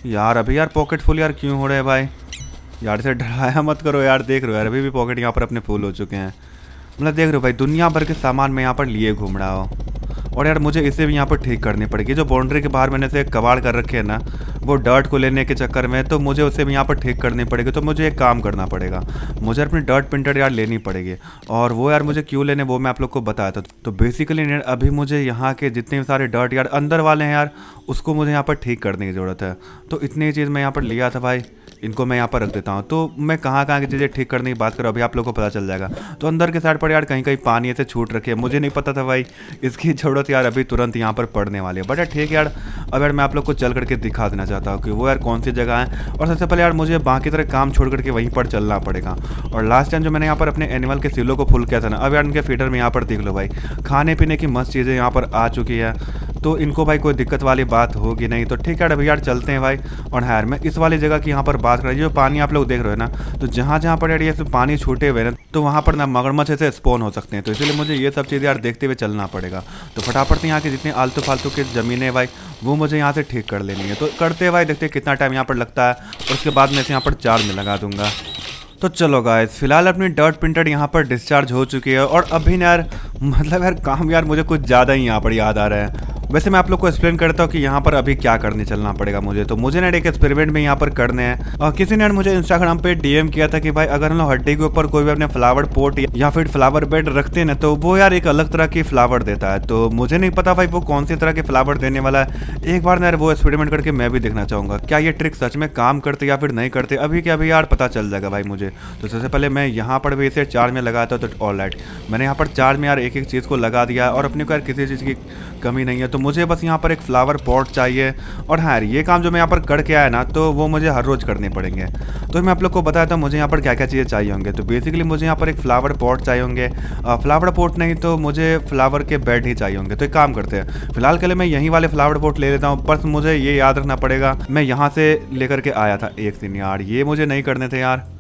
यार अभी यार पॉकेट फुल यार क्यों हो रहे हैं भाई? यार से डराया मत करो यार, देख रहे हो यार, अभी भी पॉकेट यहाँ पर अपने फुल हो चुके हैं। मतलब देख रहे हो भाई, दुनिया भर के सामान मैं यहाँ पर लिए घूम रहा हूँ। और यार मुझे इसे भी यहाँ पर ठीक करनी पड़ेगी। जो बाउंड्री के बाहर मैंने से कबाड़ कर रखे हैं ना, वो डर्ट को लेने के चक्कर में तो मुझे उसे भी यहाँ पर ठीक करनी पड़ेगी। तो मुझे एक काम करना पड़ेगा। मुझे अपनी डर्ट प्रिंटर यार लेनी पड़ेगी। और वो यार मुझे क्यों लेने, वो मैं आप लोग को बताया था। तो बेसिकली अभी मुझे यहाँ के जितने भी सारे डर्ट यार अंदर वाले हैं यार, उसको मुझे यहाँ पर ठीक करने की ज़रूरत है। तो इतनी चीज़ मैं यहाँ पर लिया था भाई। इनको मैं यहाँ पर रख देता हूँ। तो मैं कहाँ कहाँ की चीज़ें ठीक करने की बात करूँ, अभी आप लोग को पता चल जाएगा। तो अंदर के साइड पर यार कहीं कहीं पानी ऐसे छूट रखे है। मुझे नहीं पता था भाई, इसकी *laughs* ज़रूरत यार अभी तुरंत यहाँ पर पड़ने वाली है। बट यार ठीक यार, अब यार मैं आप लोग को चल करके दिखा देना चाहता हूँ कि वो यार कौन सी जगह है। और सबसे पहले यार मुझे बाकी तरह काम छोड़ करके वहीं पर चलना पड़ेगा। और लास्ट टाइम जो मैंने यहाँ पर अपने एनिमल के सिलों को फुल किया था ना, अब यार इनके फीडर में यहाँ पर देख लो भाई खाने पीने की मस्त चीज़ें यहाँ पर आ चुकी है। तो इनको भाई कोई दिक्कत वाली बात होगी नहीं। तो ठीक है अभी यार चलते हैं भाई। और हाँ यार, मैं इस वाली जगह की यहाँ पर बात कर रही जो पानी आप लोग देख रहे हो ना तो जहाँ जहाँ पर यार ये पानी छूटे हुए ना तो वहाँ पर ना मगरमच्छ ऐसे स्पोन हो सकते हैं। तो इसलिए मुझे ये सब चीज़ें यार देखते हुए चलना पड़ेगा। तो फटाफट से यहाँ के जितने आलतू फालतू की ज़मीनें भाई, वो मुझे यहाँ से ठीक कर लेनी है। तो करते भाई, देखते कितना टाइम यहाँ पर लगता है उसके बाद मैं इसे यहाँ पर चार्ज में लगा दूँगा। तो चलो गाइस फ़िलहाल अपनी डर्ट प्रिंटर यहाँ पर डिस्चार्ज हो चुकी है और अभी यार मतलब यार काम यार मुझे कुछ ज़्यादा ही यहाँ पर याद आ रहा है। वैसे मैं आप लोग को एक्सप्लेन करता हूँ कि यहाँ पर अभी क्या करने चलना पड़ेगा मुझे। तो मुझे ना एक एक्सपेरिमेंट में यहाँ पर करने हैं। और किसी ने मुझे इंस्टाग्राम पे डीएम किया था कि भाई अगर हम लोग हड्डी के ऊपर कोई भी अपने फ्लावर पोट या फिर फ्लावर बेड रखते हैं ना तो वो यार एक अलग तरह की फ्लावर देता है। तो मुझे नहीं पता भाई वो कौन सी तरह के फ्लावर देने वाला है। एक बार ना यार वो एक्सपेरिमेंट करके मैं भी देखना चाहूँगा। क्या ये ट्रिक सच में काम करते या फिर नहीं करते? अभी क्या अभी यार पता चल जाएगा भाई मुझे। तो सबसे पहले मैं यहाँ पर भी इसे चार्ज में लगाता हूँ तो ऑल राइट मैंने यहाँ पर चार्ज में यार एक एक चीज़ को लगा दिया और अपने को यार किसी चीज़ की कमी नहीं है। तो मुझे बस यहाँ पर एक फ्लावर पॉट चाहिए और हाँ ये काम जो मैं यहाँ पर करके आया ना तो वो मुझे हर रोज़ करने पड़ेंगे। तो मैं आप लोग को बताया था मुझे यहाँ पर क्या क्या चीज़ें चाहिए होंगे। तो बेसिकली मुझे यहाँ पर एक फ्लावर पॉट चाहिए होंगे। फ्लावर पॉट नहीं तो मुझे फ्लावर के बेड ही चाहिए होंगे। तो एक काम करते हैं, फ़िलहाल के लिए मैं यहीं वाले फ्लावर पॉट ले लेता हूँ। बस मुझे ये याद रखना पड़ेगा, मैं यहाँ से लेकर के आया था। एक दिन यार, ये मुझे नहीं करने थे यार।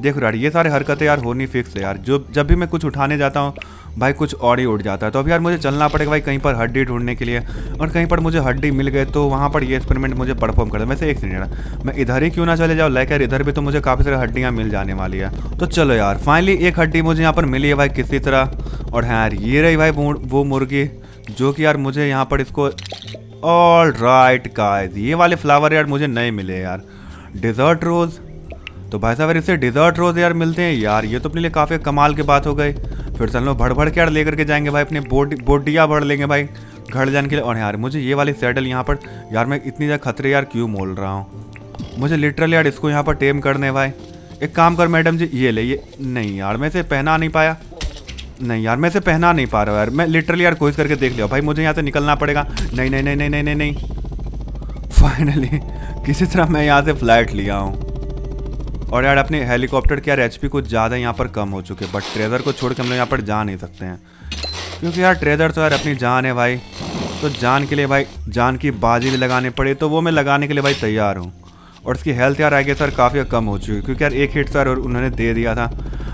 देखो यार ये सारे हरकतें यार होनी फिक्स है यार। जो, जब भी मैं कुछ उठाने जाता हूँ, भाई कुछ और ही उठ जाता है। तो अब यार मुझे चलना पड़ेगा भाई कहीं पर हड्डी ढूँढने के लिए। और कहीं पर मुझे हड्डी मिल गए तो वहाँ पर ये एक्सपेरिमेंट मुझे परफॉर्म करना वैसे एक सेकंड मैं इधर ही क्यों ना चले जाऊँ? लाइक यार, इधर भी तो मुझे काफ़ी सारी हड्डियाँ मिल जाने वाली है। तो चलो यार फाइनली एक हड्डी मुझे यहाँ पर मिली है भाई किसी तरह। और हाँ यार, ये रही भाई वो मुर्गी, जो कि यार मुझे यहाँ पर इसको ऑल राइट गाइस ये वाले फ्लावर यार मुझे नहीं मिले यार। डिज़र्ट रोज़ तो भाई साहब इससे डिज़र्ट रोज़ यार मिलते हैं, यार, ये तो अपने लिए काफ़ी कमाल की बात हो गई। फिर लोग भड़ भड़ के यार लेकर के जाएँगे भाई, अपने बोड, बोडिया भर लेंगे भाई, घर जाने के लिए। और यार, मुझे ये वाली सैडल यहाँ पर, यार, मैं इतनी ज़्यादा खतरे यार क्यों मोल रहा हूँ? मुझे लिटरली यार इसको यहाँ पर टेम करने भाई। एक काम कर मैडम जी, ये ले, ये, नहीं यार, मैं इसे पहना नहीं पाया। नहीं यार, मैं इसे पहना नहीं पा रहा यार, मैं लिटरली यार कोशिश करके देख लिया। भाई, मुझे यहाँ से निकलना पड़ेगा। नहीं नहीं नहीं नहीं नहीं नहीं नहीं। फाइनली किसी तरह मैं यहाँ से फ़्लाइट लिया हूँ। और यार अपने हेलीकॉप्टर के यार एचपी कुछ ज़्यादा यहाँ पर कम हो चुके बट ट्रेजर को छोड़ के हम लोग यहाँ पर जा नहीं सकते हैं। क्योंकि यार ट्रेजर तो यार अपनी जान है भाई तो जान के लिए भाई, जान की बाजी भी लगानी पड़ी तो वो मैं लगाने के लिए भाई तैयार हूँ। और उसकी हेल्थ यार आगे सर काफ़ी कम हो चुकी है, क्योंकि यार एक हिट सर और उन्होंने दे दिया था।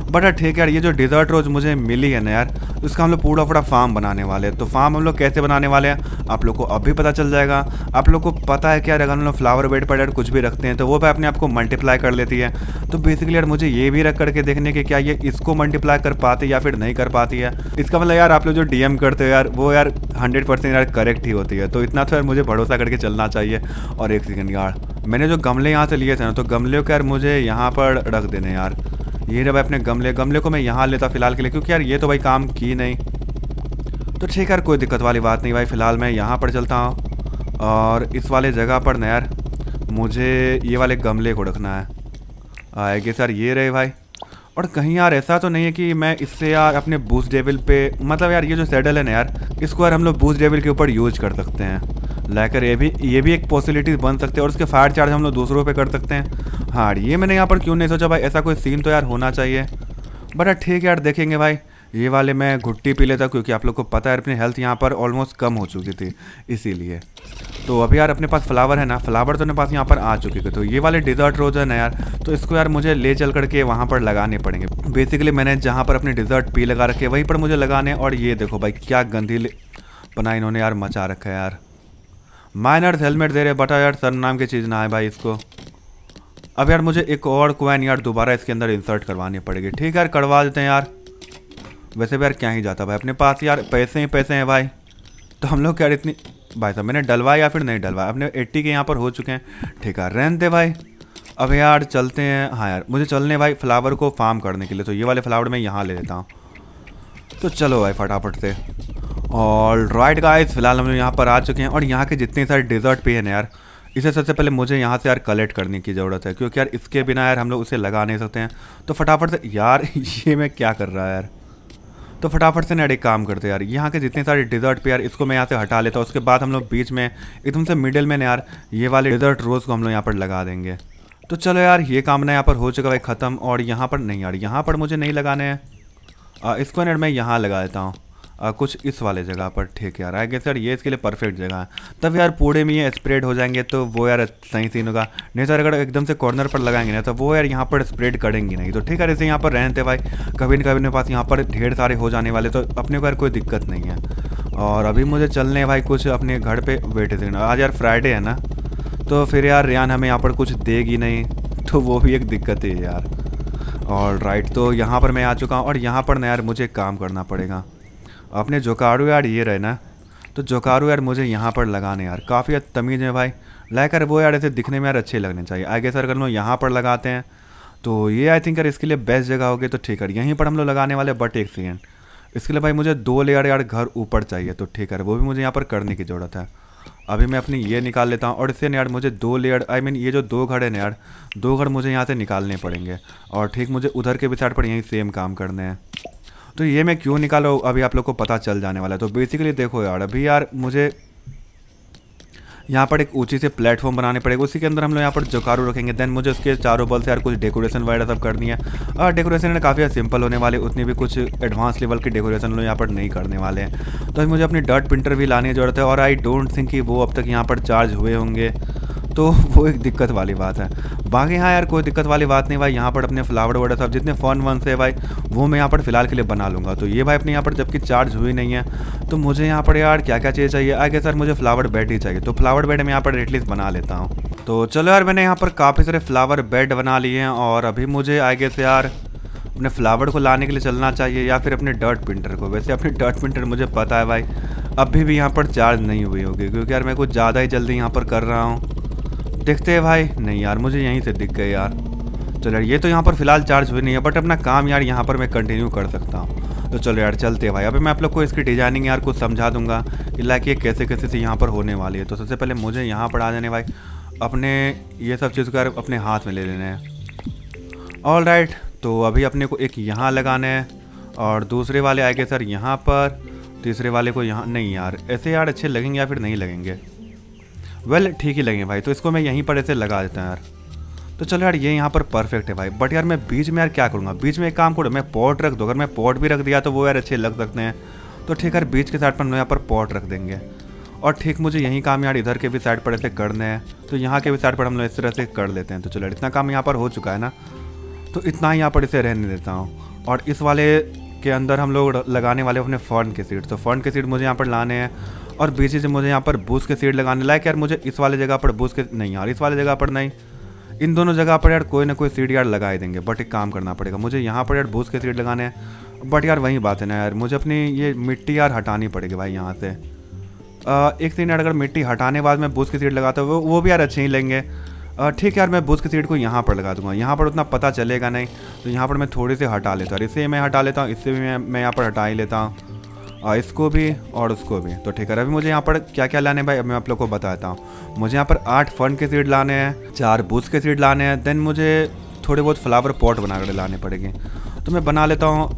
बट ठीक है यार, ये जो डिज़र्ट रोज मुझे मिली है ना यार, उसका हम लोग पूरा पूरा फार्म बनाने वाले हैं। तो फार्म हम लोग कैसे बनाने वाले हैं, आप लोग को अभी पता चल जाएगा। आप लोग को पता है कि यार अगर हम लोग फ्लावर बेड पर कुछ भी रखते हैं तो वो भी अपने आप को मल्टीप्लाई कर लेती है। तो बेसिकली यार मुझे ये भी रख करके देखने के क्या ये इसको मल्टीप्लाई कर पाती या फिर नहीं कर पाती है। इसका मतलब यार आप लोग जो डीएम करते हो यार, वो यार हंड्रेड यार करेक्ट ही होती है। तो इतना तो यार मुझे भरोसा करके चलना चाहिए। और एक सेकेंड यार, मैंने जो गमले यहाँ से लिए थे ना तो गमले को यार मुझे यहाँ पर रख देने यार। ये रहा भाई अपने गमले गमले को मैं यहाँ लेता फ़िलहाल के लिए, क्योंकि यार ये तो भाई काम की नहीं। तो ठीक है कोई दिक्कत वाली बात नहीं भाई, फ़िलहाल मैं यहाँ पर चलता हूँ। और इस वाले जगह पर ना यार, मुझे ये वाले गमले को रखना है। आएगी सर ये रहे भाई। और कहीं यार ऐसा तो नहीं है कि मैं इससे यार अपने बूस्ट डेविल पे मतलब यार ये जो सैडल है ना यार, इसको यार हम लोग बूस्ट डेविल के ऊपर यूज़ कर सकते हैं। लाकर ये भी ये भी एक पॉसिबिलिटी बन सकते हैं और उसके फायर चार्ज हम लोग दूसरों पे कर सकते हैं। हाँ ये मैंने यहाँ पर क्यों नहीं सोचा भाई? ऐसा कोई सीन तो यार होना चाहिए। बट यार ठीक है यार, देखेंगे भाई। ये वाले मैं घुट्टी पी लेता क्योंकि आप लोग को पता है, अपनी हेल्थ यहाँ पर ऑलमोस्ट कम हो चुकी थी, इसीलिए। तो अभी यार अपने पास फ्लावर है ना फ्लावर तो अपने पास यहाँ पर आ चुके थे तो ये वाले डिज़र्ट रोज है ना यार तो इसको यार मुझे ले चल करके वहाँ पर लगाने पड़ेंगे। बेसिकली मैंने जहाँ पर अपने डिज़र्ट पी लगा रखे वहीं पर मुझे लगाने और ये देखो भाई, क्या गंदी बना इन्होंने यार मचा रखा है यार। माइनर्स हेलमेट दे रहे बटा यार सर नाम की चीज़ ना है भाई इसको। अब यार मुझे एक और क्वैन यार दोबारा इसके अंदर इंसर्ट करवानी पड़ेगी। ठीक है यार, करवा देते हैं यार। वैसे भी यार क्या ही जाता भाई, अपने पास यार पैसे ही पैसे हैं भाई। तो हम लोग यार इतनी भाई साहब, मैंने डलवाया या फिर नहीं डलवाया? अपने एट्टी के यहाँ पर हो चुके हैं। ठीक है, रहन दे भाई। अब यार चलते हैं। हाँ यार, मुझे चलने भाई फ्लावर को फार्म करने के लिए तो ये वाले फ्लावर मैं यहाँ ले लेता हूँ। तो चलो भाई फटाफट से। और राइट गाइस फ़िलहाल हम यहाँ पर आ चुके हैं। और यहाँ के जितने सारे डिज़र्ट पे हैं यार, इसे सबसे पहले मुझे यहाँ से यार कलेक्ट करने की ज़रूरत है, क्योंकि यार इसके बिना यार हम लोग उसे लगा नहीं सकते हैं। तो फटाफट से, यार, *laughs* ये मैं क्या कर रहा है यार? तो फटाफट से नेट एक काम करते यार। यहाँ के जितने सारे डिज़र्ट पे यार, इसको मैं यहाँ से हटा लेता हूँ। उसके बाद हम लोग बीच में, एकदम से मिडिल में यार, ये वाले डिज़र्ट रोज़ को हम लोग यहाँ पर लगा देंगे। तो चलो यार, ये काम ना यहाँ पर हो चुका भाई ख़त्म। और यहाँ पर नहीं यार, यहाँ पर मुझे नहीं लगाने हैं। इसको नेट मैं यहाँ लगा देता हूँ। आ, कुछ इस वाले जगह पर ठीक यार आई गेस यार ये इसके लिए परफेक्ट जगह है। तब यार पूरे में ये स्प्रेड हो जाएँगे तो वो यार सही सीन होगा। नहीं सर अगर एकदम से कॉर्नर पर लगाएँगे ना तो वो यार यहाँ पर स्प्रेड करेंगे नहीं। तो ठीक है जैसे यहाँ पर रहते भाई कभी न कभी मेरे पास यहाँ पर ढेर सारे हो जाने वाले तो अपने को यार कोई दिक्कत नहीं है। और अभी मुझे चलने भाई कुछ अपने घर पर वेट देखना आज यार फ्राइडे है ना तो फिर यार रियान हमें यहाँ पर कुछ देगी नहीं तो वो भी एक दिक्कत है यार। और राइट तो यहाँ पर मैं आ चुका हूँ और यहाँ पर ना यार मुझे काम करना पड़ेगा। अपने जोकारू यार ये रहे ना? तो जोकारू यार मुझे यहाँ पर लगाने यार। काफ़ी तमीज़ है भाई। लाकर वो यार ऐसे दिखने में यार अच्छे लगने चाहिए। आगे सर अगर लोग यहाँ पर लगाते हैं तो ये आई थिंक यार इसके लिए बेस्ट जगह होगी तो ठीक है। यहीं पर हम लोग लगाने वाले बट एक सेकेंड इसके लिए भाई मुझे दो लेयर यार घर ऊपर चाहिए तो ठीक है। वो भी मुझे यहाँ पर करने की ज़रूरत है। अभी मैं अपनी ये निकाल लेता हूँ। और इससे यार मुझे दो लेयर आई मीन ये जो दो घर हैं यार, दो घर मुझे यहाँ से निकालने पड़ेंगे। और ठीक, मुझे उधर के भी साइड पर यहीं सेम काम करने हैं। तो ये मैं क्यों निकालो अभी आप लोग को पता चल जाने वाला है। तो बेसिकली देखो यार, अभी यार मुझे यहाँ पर एक ऊँची से प्लेटफॉर्म बनाने पड़ेगा। उसी के अंदर हम लोग यहाँ पर जोकारू रखेंगे। देन मुझे उसके चारों बल से यार कुछ डेकोरेशन वगैरह सब करनी है। और डेकोरेशन काफ़ी सिंपल होने वाले, उतनी भी कुछ एडवांस लेवल की डेकोरेशन लोग यहाँ पर नहीं करने वाले हैं। तो मुझे अपनी डर्ट प्रिंटर भी लाने की ज़रूरत है और आई डोंट थिंक कि वो अब तक यहाँ पर चार्ज हुए होंगे। तो वो एक दिक्कत वाली बात है। बाकी हाँ यार, कोई दिक्कत वाली बात नहीं भाई। यहाँ पर अपने फ्लावर वगैरह सब जितने फ़ोन वन से भाई, वो मैं यहाँ पर फ़िलहाल के लिए बना लूँगा। तो ये भाई अपने यहाँ पर जबकि चार्ज हुई नहीं है तो मुझे यहाँ पर यार क्या क्या चीज़ चाहिए आगे सर मुझे फ्लावर बेड ही चाहिए। तो फ्लावर बेड मैं यहाँ पर एटलीस्ट बना लेता हूँ। तो चलो यार, मैंने यहाँ पर काफ़ी सारे फ्लावर बेड बना लिए हैं और अभी मुझे आगे से यार, अपने फ्लावर को लाने के लिए चलना चाहिए या फिर अपने डर्ट प्रिंटर को। वैसे अपने डर्ट प्रिंटर मुझे पता है भाई, अभी भी यहाँ पर चार्ज नहीं हुई होगी, क्योंकि यार मैं कुछ ज़्यादा ही जल्दी यहाँ पर कर रहा हूँ। देखते हैं भाई। नहीं यार, मुझे यहीं से दिख गए यार। चलो यार, ये तो यहाँ पर फ़िलहाल चार्ज हुई नहीं है बट अपना काम यार यहाँ पर मैं कंटिन्यू कर सकता हूँ। तो चलो यार, चलते हैं भाई। अभी मैं आप लोग को इसकी डिज़ाइनिंग यार कुछ समझा दूँगा कि लाइक ये कैसे कैसे से यहाँ पर होने वाली है। तो सबसे पहले मुझे यहाँ पर आ जाने भाई। अपने ये सब चीज़ को अपने हाथ में ले लेने हैं। ऑल राइट तो अभी अपने को एक यहाँ लगाना है और दूसरे वाले आएँगे सर यहाँ पर। तीसरे वाले को यहाँ, नहीं यार, ऐसे यार अच्छे लगेंगे या फिर नहीं लगेंगे? वेल, ठीक ही लगे भाई तो इसको मैं यहीं पर ऐसे लगा देता हूँ यार। तो चलो यार, ये यहाँ पर परफेक्ट है भाई। बट यार, मैं बीच में यार क्या करूँगा? बीच में एक काम करूँ, मैं पॉट रख दूँ। अगर मैं पॉट भी रख दिया तो वो यार अच्छे लग सकते हैं। तो ठीक है यार, बीच के साइड पर हम यहाँ पर पॉट रख देंगे। और ठीक, मुझे यही काम यार इधर के भी साइड पर ऐसे करने हैं। तो यहाँ के भी साइड पर हम लोग इस तरह से कर लेते हैं। तो चलो इतना काम यहाँ पर हो चुका है ना? तो इतना ही यहाँ पर इसे रहने देता हूँ। और इस वाले के अंदर हम लोग लगाने वाले अपने फर्न के सीट तो फर्न के सीट मुझे यहाँ पर लाने हैं। और बीच से मुझे यहाँ पर बूस के सीट लगाने लायक यार, मुझे इस वाले जगह पर बूस के नहीं यार, इस वाले जगह पर नहीं। इन दोनों जगह पर यार कोई ना कोई सीट यार लगा ही देंगे, बट एक काम करना पड़ेगा। मुझे यहाँ पर यार बूस के सीट लगाने हैं, बट यार वही बात है ना यार, मुझे अपनी ये मिट्टी यार हटानी पड़ेगी भाई यहाँ से। एक सीट यार अगर मिट्टी हटाने बाद मैं बूस की सीट लगाता हूँ, वो भी यार अच्छे ही लेंगे। ठीक है यार, मैं बूस की सीट को यहाँ पर लगा दूँगा। यहाँ पर उतना पता चलेगा नहीं तो यहाँ पर मैं थोड़ी सी हटा लेता हूँ। इससे मैं हटा लेता हूँ, इससे भी मैं मैं यहाँ पर हटा ही लेता हूँ। इसको भी और उसको भी। तो ठीक है अभी मुझे यहाँ पर क्या क्या लाने भाई? अब मैं आप लोग को बताता हूँ। मुझे यहाँ पर आठ फन के सीड लाने हैं, चार बूस के सीड लाने हैं देन मुझे थोड़े बहुत फ्लावर पॉट बना कर लाने पड़ेंगे। तो मैं बना लेता हूँ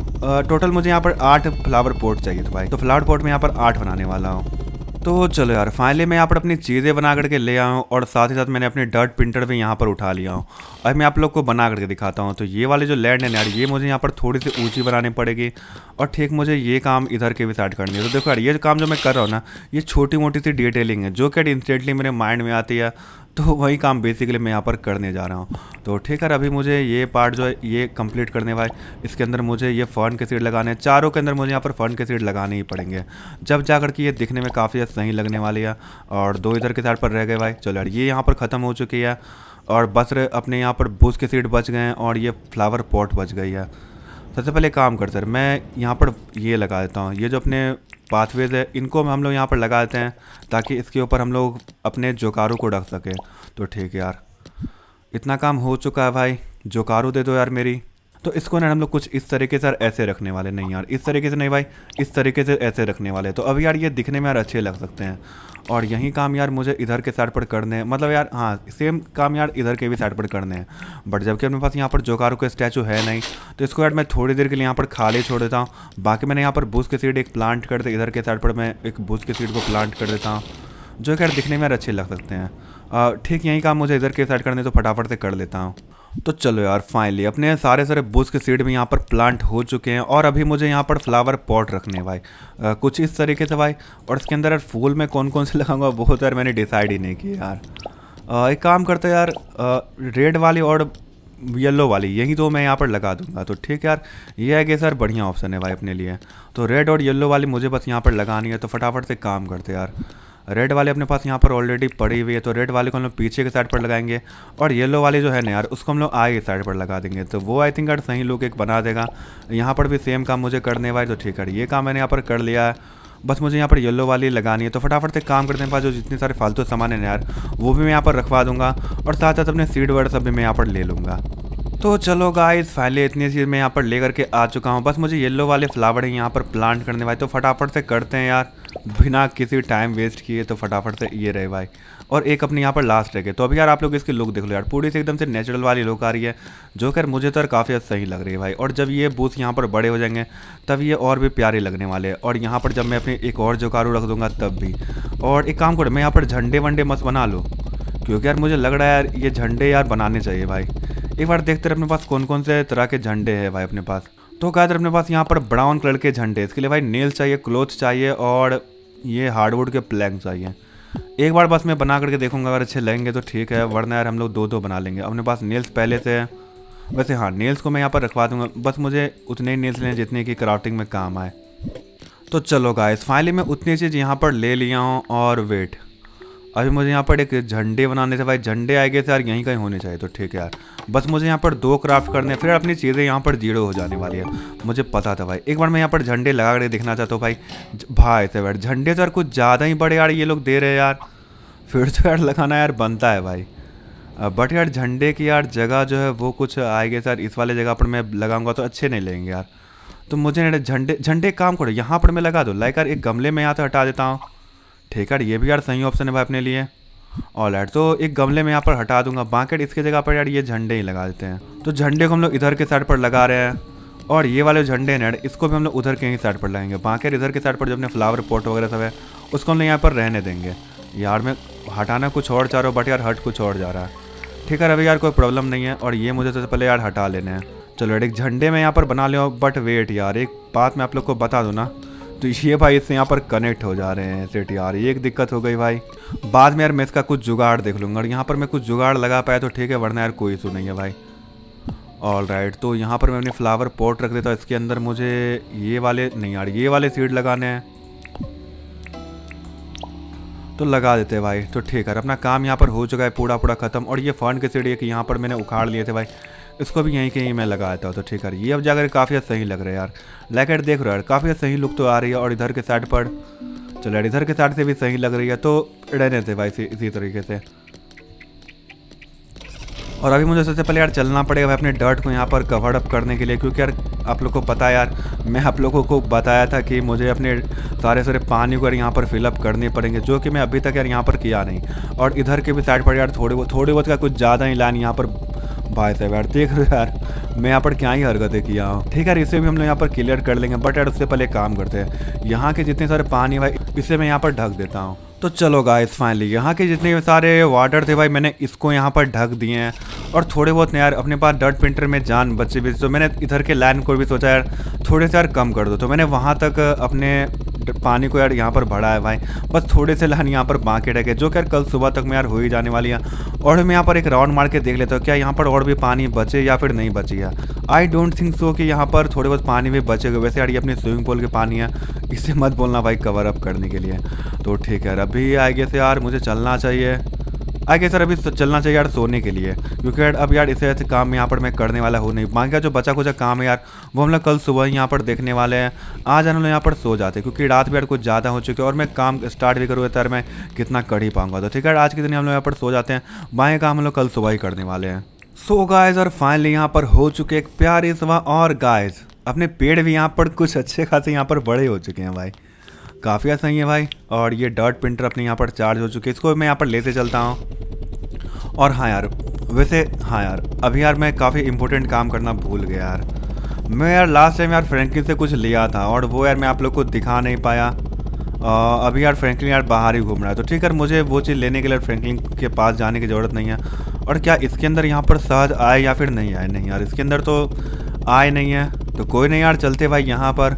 टोटल मुझे यहाँ पर आठ फ्लावर पॉट चाहिए तो भाई। तो फ्लावर पॉट में यहाँ पर आठ बनाने वाला हूँ। तो चलो यार फाइनली मैं यहाँ पर अपनी चीज़ें बना करके ले आया हूँ और साथ ही साथ मैंने अपनी डर्ट प्रिंटर भी यहाँ पर उठा लिया हूँ। और मैं आप लोग को बना करके दिखाता हूँ। तो ये वाले जो लैंड है यार, ये मुझे यहाँ पर थोड़ी सी ऊँची बनानी पड़ेगी और ठीक मुझे ये काम इधर के भी स्टार्ट करनी है। तो देखो यार, ये काम जो मैं कर रहा हूँ ना, ये छोटी मोटी सी डिटेलिंग है, जो कि इंस्टेंटली मेरे माइंड में आती है। तो वही काम बेसिकली मैं यहाँ पर करने जा रहा हूँ। तो ठीक है, अभी मुझे ये पार्ट जो है, ये कंप्लीट करने वाले इसके अंदर मुझे ये फर्न के सीड लगाने हैं। चारों के अंदर मुझे यहाँ पर फर्न के सीड लगाने ही पड़ेंगे। जब जा कर के ये दिखने में काफ़ी सही लगने वाली है और दो इधर के साइड पर रह गए भाई। चलो ये यहाँ पर ख़त्म हो चुकी है और बस अपने यहाँ पर बुश के सीड बच गए हैं और ये फ्लावर पॉट बच गई है। सबसे पहले काम कर सर, मैं यहाँ पर ये लगा देता हूँ। ये जो अपने पाथवेज है, इनको हम लोग यहाँ पर लगा देते हैं ताकि इसके ऊपर हम लोग अपने जोकारों को रख सकें। तो ठीक है यार। इतना काम हो चुका है भाई। जोकारो दे दो यार मेरी। तो इसको ना हम लोग कुछ इस तरीके से ऐसे रखने वाले। नहीं यार, इस तरीके से नहीं भाई, इस तरीके से ऐसे रखने वाले। तो अभी यार ये दिखने में यार अच्छे लग सकते हैं। और यही काम यार मुझे इधर के साइड पर करने हैं। मतलब यार हाँ सेम काम यार इधर के भी साइड पर करने हैं। बट जबकि अपने पास यहाँ पर जोकारो का स्टैचू है नहीं तो इसको यार मैं थोड़ी देर के लिए यहाँ पर खाली छोड़ देता हूँ। बाकी मैंने यहाँ पर बुश के सीड एक प्लांट कर दे, इधर के साइड पर मैं एक बुश की सीड को प्लांट कर देता हूँ, जो कि यार दिखने में यार अच्छे लग सकते हैं। ठीक, यही काम मुझे इधर के साइड करने तो फटाफट से कर लेता हूँ। तो चलो यार फाइनली अपने सारे सारे बुश के सीड भी यहाँ पर प्लांट हो चुके हैं और अभी मुझे यहाँ पर फ्लावर पॉट रखने भाई। आ, कुछ इस तरीके से भाई और इसके अंदर यार फूल में कौन कौन से *laughs* लगाऊँगा वो तो यार मैंने डिसाइड ही नहीं किया यार। आ, एक काम करते यार आ, रेड वाली और येलो वाली यही तो मैं यहाँ पर लगा दूँगा। तो ठीक यार ये है कि सर बढ़िया ऑप्शन है भाई अपने लिए। तो रेड और येलो वाली मुझे बस यहाँ पर लगानी है तो फटाफट से काम करते यार। रेड वाले अपने पास यहाँ पर ऑलरेडी पड़ी हुई है तो रेड वाले को हम लोग पीछे के साइड पर लगाएँगे और येलो वाली जो है ना यार, उसको हम लोग आगे साइड पर लगा देंगे। तो वो आई थिंक यार सही लुक एक बना देगा। यहाँ पर भी सेम काम मुझे करने वाले तो ठीक है। ये काम मैंने यहाँ पर कर लिया है। बस मुझे यहाँ पर येलो वाली लगानी है। तो फटाफट से काम करने के बाद जो जितने सारे फालतू सामान है यार, वो भी मैं यहाँ पर रखवा दूँगा और साथ साथ अपने सीड वर्ड सब भी मैं यहाँ पर ले लूँगा। तो चलो गाइस फाइनली इतनी चीज़ मैं यहाँ पर लेकर के आ चुका हूँ। बस मुझे येलो वाले फ्लावर है यहाँ पर प्लांट करने वाले। तो फटाफट से करते हैं यार, बिना किसी टाइम वेस्ट किए तो फटाफट से ये रहे भाई। और एक अपने यहाँ पर लास्ट रह गए तो अभी यार आप लोग इसकी लुक देख लो यार, पूरी से एकदम से नेचुरल वाली लुक आ रही है, जो खैर मुझे तो काफ़ी सही लग रही है भाई। और जब ये बूथ यहाँ पर बड़े हो जाएँगे, तब ये और भी प्यारे लगने वाले हैं। और यहाँ पर जब मैं अपनी एक और जोकारू रख दूँगा, तब भी। और एक काम करो, मैं यहाँ पर झंडे वंडे मस्त बना लूँ। क्योंकि यार मुझे लग रहा है यार ये झंडे यार बनाने चाहिए भाई। एक बार देखते रहे अपने पास कौन कौन से तरह के झंडे हैं भाई अपने पास। तो क्या अपने पास यहाँ पर ब्राउन कलर के झंडे इसके लिए भाई नेल चाहिए क्लोथ चाहिए और ये हार्डवुड के प्लैंक चाहिए। एक बार बस मैं बना करके देखूँगा, अगर अच्छे लगेंगे तो ठीक है, वरना यार हम लोग दो दो बना लेंगे। अपने पास नेल्स पहले से है। वैसे हाँ नेल्स को मैं यहाँ पर रखवा दूँगा। बस मुझे उतने ही नेल्स लें जितने की क्राफ्टिंग में काम आए। तो चलो गाइस फाइनली मैं उतनी चीज़ यहाँ पर ले लिया हूँ और वेट अभी मुझे यहाँ पर एक झंडे बनाने थे भाई, झंडे आएँगे तो यार, यहीं कहीं होने चाहिए तो ठीक है यार। बस मुझे यहाँ पर दो क्राफ्ट करने फिर अपनी चीज़ें यहाँ पर ज़ीरो हो जाने वाली है। मुझे पता था भाई, एक बार मैं यहाँ पर झंडे लगा कर देखना चाहता हूँ भाई भाई से बैठ झंडे तो यार कुछ ज़्यादा ही बड़े यार ये लोग दे रहे यार। फिर तो यार लगाना यार बनता है भाई। बट यार झंडे की यार जगह जो है वो कुछ आएगी सर इस वाले जगह पर मैं लगाऊँगा तो अच्छे नहीं लेंगे यार। तो मुझे झंडे झंडे काम करो, यहाँ पर मैं लगा दो, लाइक यार एक गमले में यहाँ से हटा देता हूँ। ठीक है ये भी यार सही ऑप्शन है भाई अपने लिए। ऑल राइट तो एक गमले में यहाँ पर हटा दूँगा। बाकी इसके जगह पर यार ये झंडे ही लगा देते हैं। तो झंडे को हम लोग इधर के साइड पर लगा रहे हैं। और ये वाले झंडे हैं इसको भी हम लोग उधर के ही साइड पर लगाएँगे। बाकी इधर के साइड पर जो अपने फ्लावर पॉट वगैरह सब है, उसको हम लोग यहाँ पर रहने देंगे। यार मैं हटाना कुछ और चाह रहा हूँ बट यार हट कुछ और जा रहा है। ठीक है, अभी यार कोई प्रॉब्लम नहीं है, और ये मुझे सबसे पहले यार हटा लेने हैं। चलो एक झंडे में यहाँ पर बना लिया बट वेट यार, एक बात मैं आप लोग को बता दूँ ना। तो ये भाई इससे यहाँ पर कनेक्ट हो जा रहे हैं सेट यार ये एक दिक्कत हो गई भाई। बाद में यार मैं इसका कुछ जुगाड़ देख लूँगा। और यहाँ पर मैं कुछ जुगाड़ लगा पाया तो ठीक है, वरना यार कोई इशू नहीं है भाई। ऑल राइट तो यहाँ पर मैं अपने फ्लावर पॉट रख देता हूँ। इसके अंदर मुझे ये वाले, नहीं यार, ये वाले सीड लगाने हैं। तो लगा देते भाई। तो ठीक है, अपना काम यहाँ पर हो चुका है पूरा पूरा खत्म। और ये फंड के सीड एक यहाँ पर मैंने उखाड़ लिए थे भाई। इसको भी यहीं कहीं मैं लगा देता हूँ तो ठीक है। ये अब जाकर काफ़ी सही लग रहा है यार। लैकेट देख रहे हो यार, काफ़ी सही लुक तो आ रही है, और इधर के साइड पर चलो यार, इधर के साइड से भी सही लग रही है तो रहने थे भाई इसी तरीके से। और अभी मुझे सबसे पहले यार चलना पड़ेगा भाई अपने डर्ट को यहाँ पर कवर अप करने के लिए, क्योंकि यार आप लोग को पता है यार, मैं आप लोगों को बताया था कि मुझे अपने सारे सारे पानी को यार यहाँ पर फिलअप करने पड़ेंगे, जो कि मैं अभी तक यार यहाँ पर किया नहीं। और इधर के भी साइड पर यार थोड़े बहुत थोड़े बहुत का कुछ ज़्यादा ही लाइन यहाँ पर भाई साहब यार देख रहे यार, मैं यहाँ पर क्या ही हरकतें किया हूँ ठीक है इसे भी हम लोग यहाँ पर क्लियर कर लेंगे बट यार उससे पहले काम करते हैं। यहाँ के जितने सारे पानी भाई, इसे मैं यहाँ पर ढक देता हूँ। तो चलो गाइस फाइनली यहाँ के जितने सारे वाटर थे भाई, मैंने इसको यहाँ पर ढक दिए हैं। और थोड़े बहुत यार, अपने पास डर्ट प्रिंटर में जान बच्चे भी तो मैंने इधर के लाइन को भी सोचा यार, थोड़े से यार कम कर दो। तो मैंने वहाँ तक अपने पानी को यार यहाँ पर भरा है भाई। बस थोड़े से लहन यहाँ पर बाँके रखे जो कि यार कल सुबह तक में यार हो ही जाने वाली है। और मैं यहाँ पर एक राउंड मार के देख लेता हूँ, क्या यहाँ पर और भी पानी बचे या फिर नहीं बची है आई डोंट थिंक सो कि यहाँ पर थोड़े बहुत पानी भी बचे हुए वैसे यार ये अपने स्विमिंग पूल के पानी है, इसे मत बोलना भाई कवर अप करने के लिए। तो ठीक है अभी आई से यार मुझे चलना चाहिए। आगे सर, अभी चलना चाहिए यार सोने के लिए। क्योंकि यार, अब यार ऐसे ऐसे काम यहाँ पर मैं करने वाला हूँ नहीं। बाकी का जो बचा कुचा काम है यार, वो हम लोग कल सुबह ही यहाँ पर देखने वाले हैं। आज हम लोग यहाँ पर सो जाते हैं, क्योंकि रात भी यार कुछ ज़्यादा हो चुकी है और मैं काम स्टार्ट भी करूँगा तो यार मैं कितना कर ही पाऊँगा। तो ठीक है आज के दिन हम लोग यहाँ पर सो जाते हैं। बाएँ काम हम लोग कल सुबह ही करने वाले हैं। सो गाइज़ और फाइनली यहाँ पर हो चुके एक प्यारी सुबह। और गाइज़ अपने पेड़ भी यहाँ पर कुछ अच्छे खासे यहाँ पर बड़े हो चुके हैं भाई। काफ़ी सही है भाई। और ये डर्ट प्रिंटर अपने यहाँ पर चार्ज हो चुके हैं। इसको मैं यहाँ पर लेते चलता हूँ। और हाँ यार वैसे हाँ यार अभी यार मैं काफ़ी इंपॉर्टेंट काम करना भूल गया यार। मैं यार लास्ट टाइम यार फ्रेंकलिन से कुछ लिया था और वो यार मैं आप लोग को दिखा नहीं पाया। आ, अभी यार फ्रेंकलिन यार बाहर ही घूम रहा है। तो ठीक है मुझे वो चीज़ लेने के लिए फ्रेंकलिन के पास जाने की ज़रूरत नहीं है। और क्या इसके अंदर यहाँ पर सहज आए या फिर नहीं आए? नहीं यार इसके अंदर तो आए नहीं है। तो कोई नहीं यार चलते भाई यहाँ पर।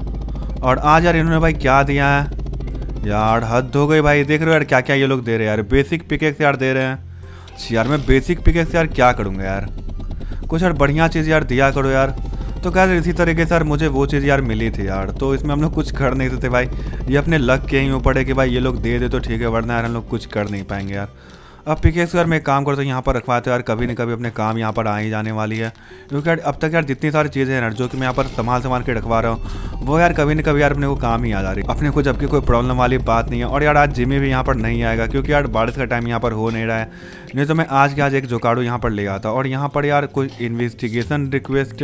और आज यार इन्होंने भाई क्या दिया है? यार, हद हो गई भाई। देख रहे हो यार क्या क्या ये लोग दे रहे हैं यार। बेसिक पिकेक्स यार दे रहे हैं। यार, मैं बेसिक पिकेक्स यार क्या करूँगा यार? कुछ यार बढ़िया चीज़ यार दिया करो यार। तो क्या इसी तरीके से यार मुझे वो चीज़ यार मिली थी यार। तो इसमें हम लोग कुछ कर नहीं सकते भाई। ये अपने लक के ही ऊपर है कि भाई ये लोग दे दे तो ठीक है, वरना यार हम लोग कुछ कर नहीं पाएँगे यार। अब पिकेक्स यार मैं काम करता हूँ यहाँ पर रखवाते यार कभी न कभी अपने काम यहाँ पर आ ही जाने वाली है। क्योंकि यार अब तक यार जितनी सारी चीज़ें हैं जो कि मैं यहाँ पर संभाल संभाल के रखवा रहा हूँ, वो यार कभी न कभी यार अपने को काम ही आ जा रही है। अपने को जबकि कोई प्रॉब्लम वाली बात नहीं है। और यार आज जिम्मे भी यहाँ पर नहीं आएगा, क्योंकि यार बारिश का टाइम यहाँ पर हो नहीं रहा है। नहीं तो मैं आज के आज एक जोकाड़ू यहाँ पर ले आता और यहाँ पर यार कोई इन्वेस्टिगेशन रिक्वेस्ट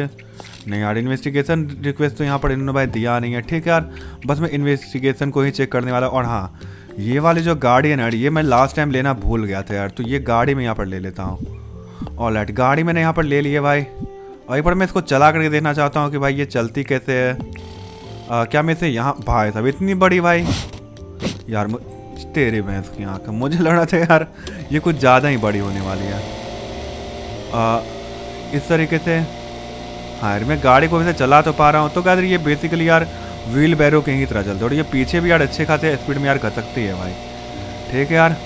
नहीं यार इन्वेस्टिगेशन रिक्वेस्ट तो यहाँ पर इन्होंने भाई दिया नहीं है। ठीक है यार, बस मैं इन्वेस्टिगेशन को ही चेक करने वाला और हाँ ये वाली जो गाड़ी है ना ये मैं लास्ट टाइम लेना भूल गया था यार तो ये गाड़ी मैं यहाँ पर ले लेता हूँ। और लाइट गाड़ी मैंने यहाँ पर ले ली है भाई। और एक बार मैं इसको चला करके देखना चाहता हूँ कि भाई ये चलती कैसे है। आ, क्या मैं इसे यहाँ भाई साहब इतनी बड़ी भाई। यार तेरे में इसकी आँख मुझे लग रहा था यार ये कुछ ज़्यादा ही बड़ी होने वाली है। आ, इस तरीके से। हाँ यार मैं गाड़ी को वैसे चला तो पा रहा हूँ तो क्या ये बेसिकली यार व्हील बैरो के ही तरह चलते और ये पीछे भी यार अच्छे खासे स्पीड में यार कर सकती है भाई। ठीक है यार।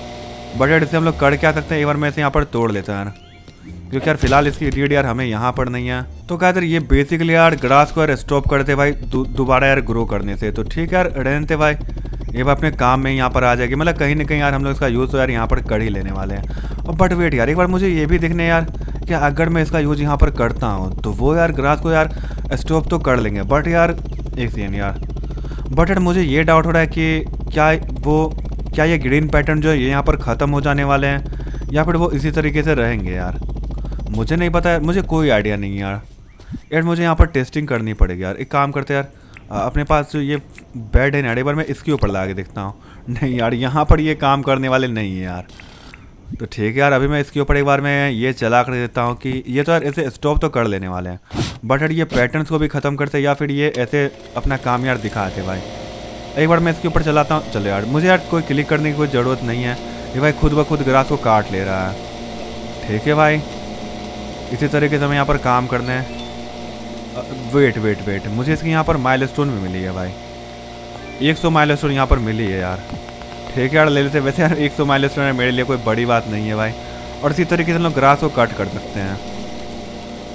बट यार इसे हम लोग कर क्या सकते हैं? एक बार मैं इसे यहाँ पर तोड़ लेता यार। क्योंकि यार फ़िलहाल इसकी रीड यार हमें यहाँ पर नहीं है। तो क्या यार ये बेसिकली यार ग्रास को यार स्टॉप करते भाई दोबारा यार ग्रो करने से। तो ठीक है यार रहते भाई। ये बार अपने काम में यहाँ पर आ जाएगी। मतलब कहीं ना कहीं यार हम लोग इसका यूज़ तो यार यहाँ पर कर ही लेने वाले हैं। और बट वेट यार, एक बार मुझे ये भी देखने यार कि अगर मैं इसका यूज़ यहाँ पर करता हूँ तो वो यार ग्रास को यार स्टॉप तो कर लेंगे। बट यार एक सेकेंड यार। बट यार मुझे ये डाउट हो रहा है कि क्या वो, क्या ये ग्रीन पैटर्न जो है, ये यहाँ पर ख़त्म हो जाने वाले हैं, या फिर वो इसी तरीके से रहेंगे यार? मुझे नहीं पता यार, मुझे कोई आइडिया नहीं है यार। यार मुझे यहाँ पर टेस्टिंग करनी पड़ेगी यार। एक काम करते यार अपने पास जो ये बेड है ना बार मैं इसके ऊपर ला के देखता हूँ। *laughs* नहीं यार, यहाँ पर ये काम करने वाले नहीं है यार। तो ठीक है यार, अभी मैं इसके ऊपर एक बार मैं ये चला कर देता हूँ कि ये तो यार ऐसे स्टॉप तो कर लेने वाले हैं। बट यार ये पैटर्न्स को भी ख़त्म करते या फिर ये ऐसे अपना काम यार दिखाते भाई। एक बार मैं इसके ऊपर चलाता हूँ। चलो यार, मुझे यार कोई क्लिक करने की कोई ज़रूरत नहीं है। ये भाई खुद ब खुद ग्रास को काट ले रहा है। ठीक है भाई। इसी तरीके से हमें यहाँ पर काम करना है। वेट वेट वेट मुझे इसकी यहाँ पर माइल स्टोन भी मिली है भाई। एक सौ माइल स्टोन यहाँ पर मिली है यार। ठीक यार ले लेते वैसे यार, एक सौ माइल स्टोन मेरे लिए कोई बड़ी बात नहीं है भाई। और इसी तरीके से हम लोग ग्रास को कट कर सकते हैं।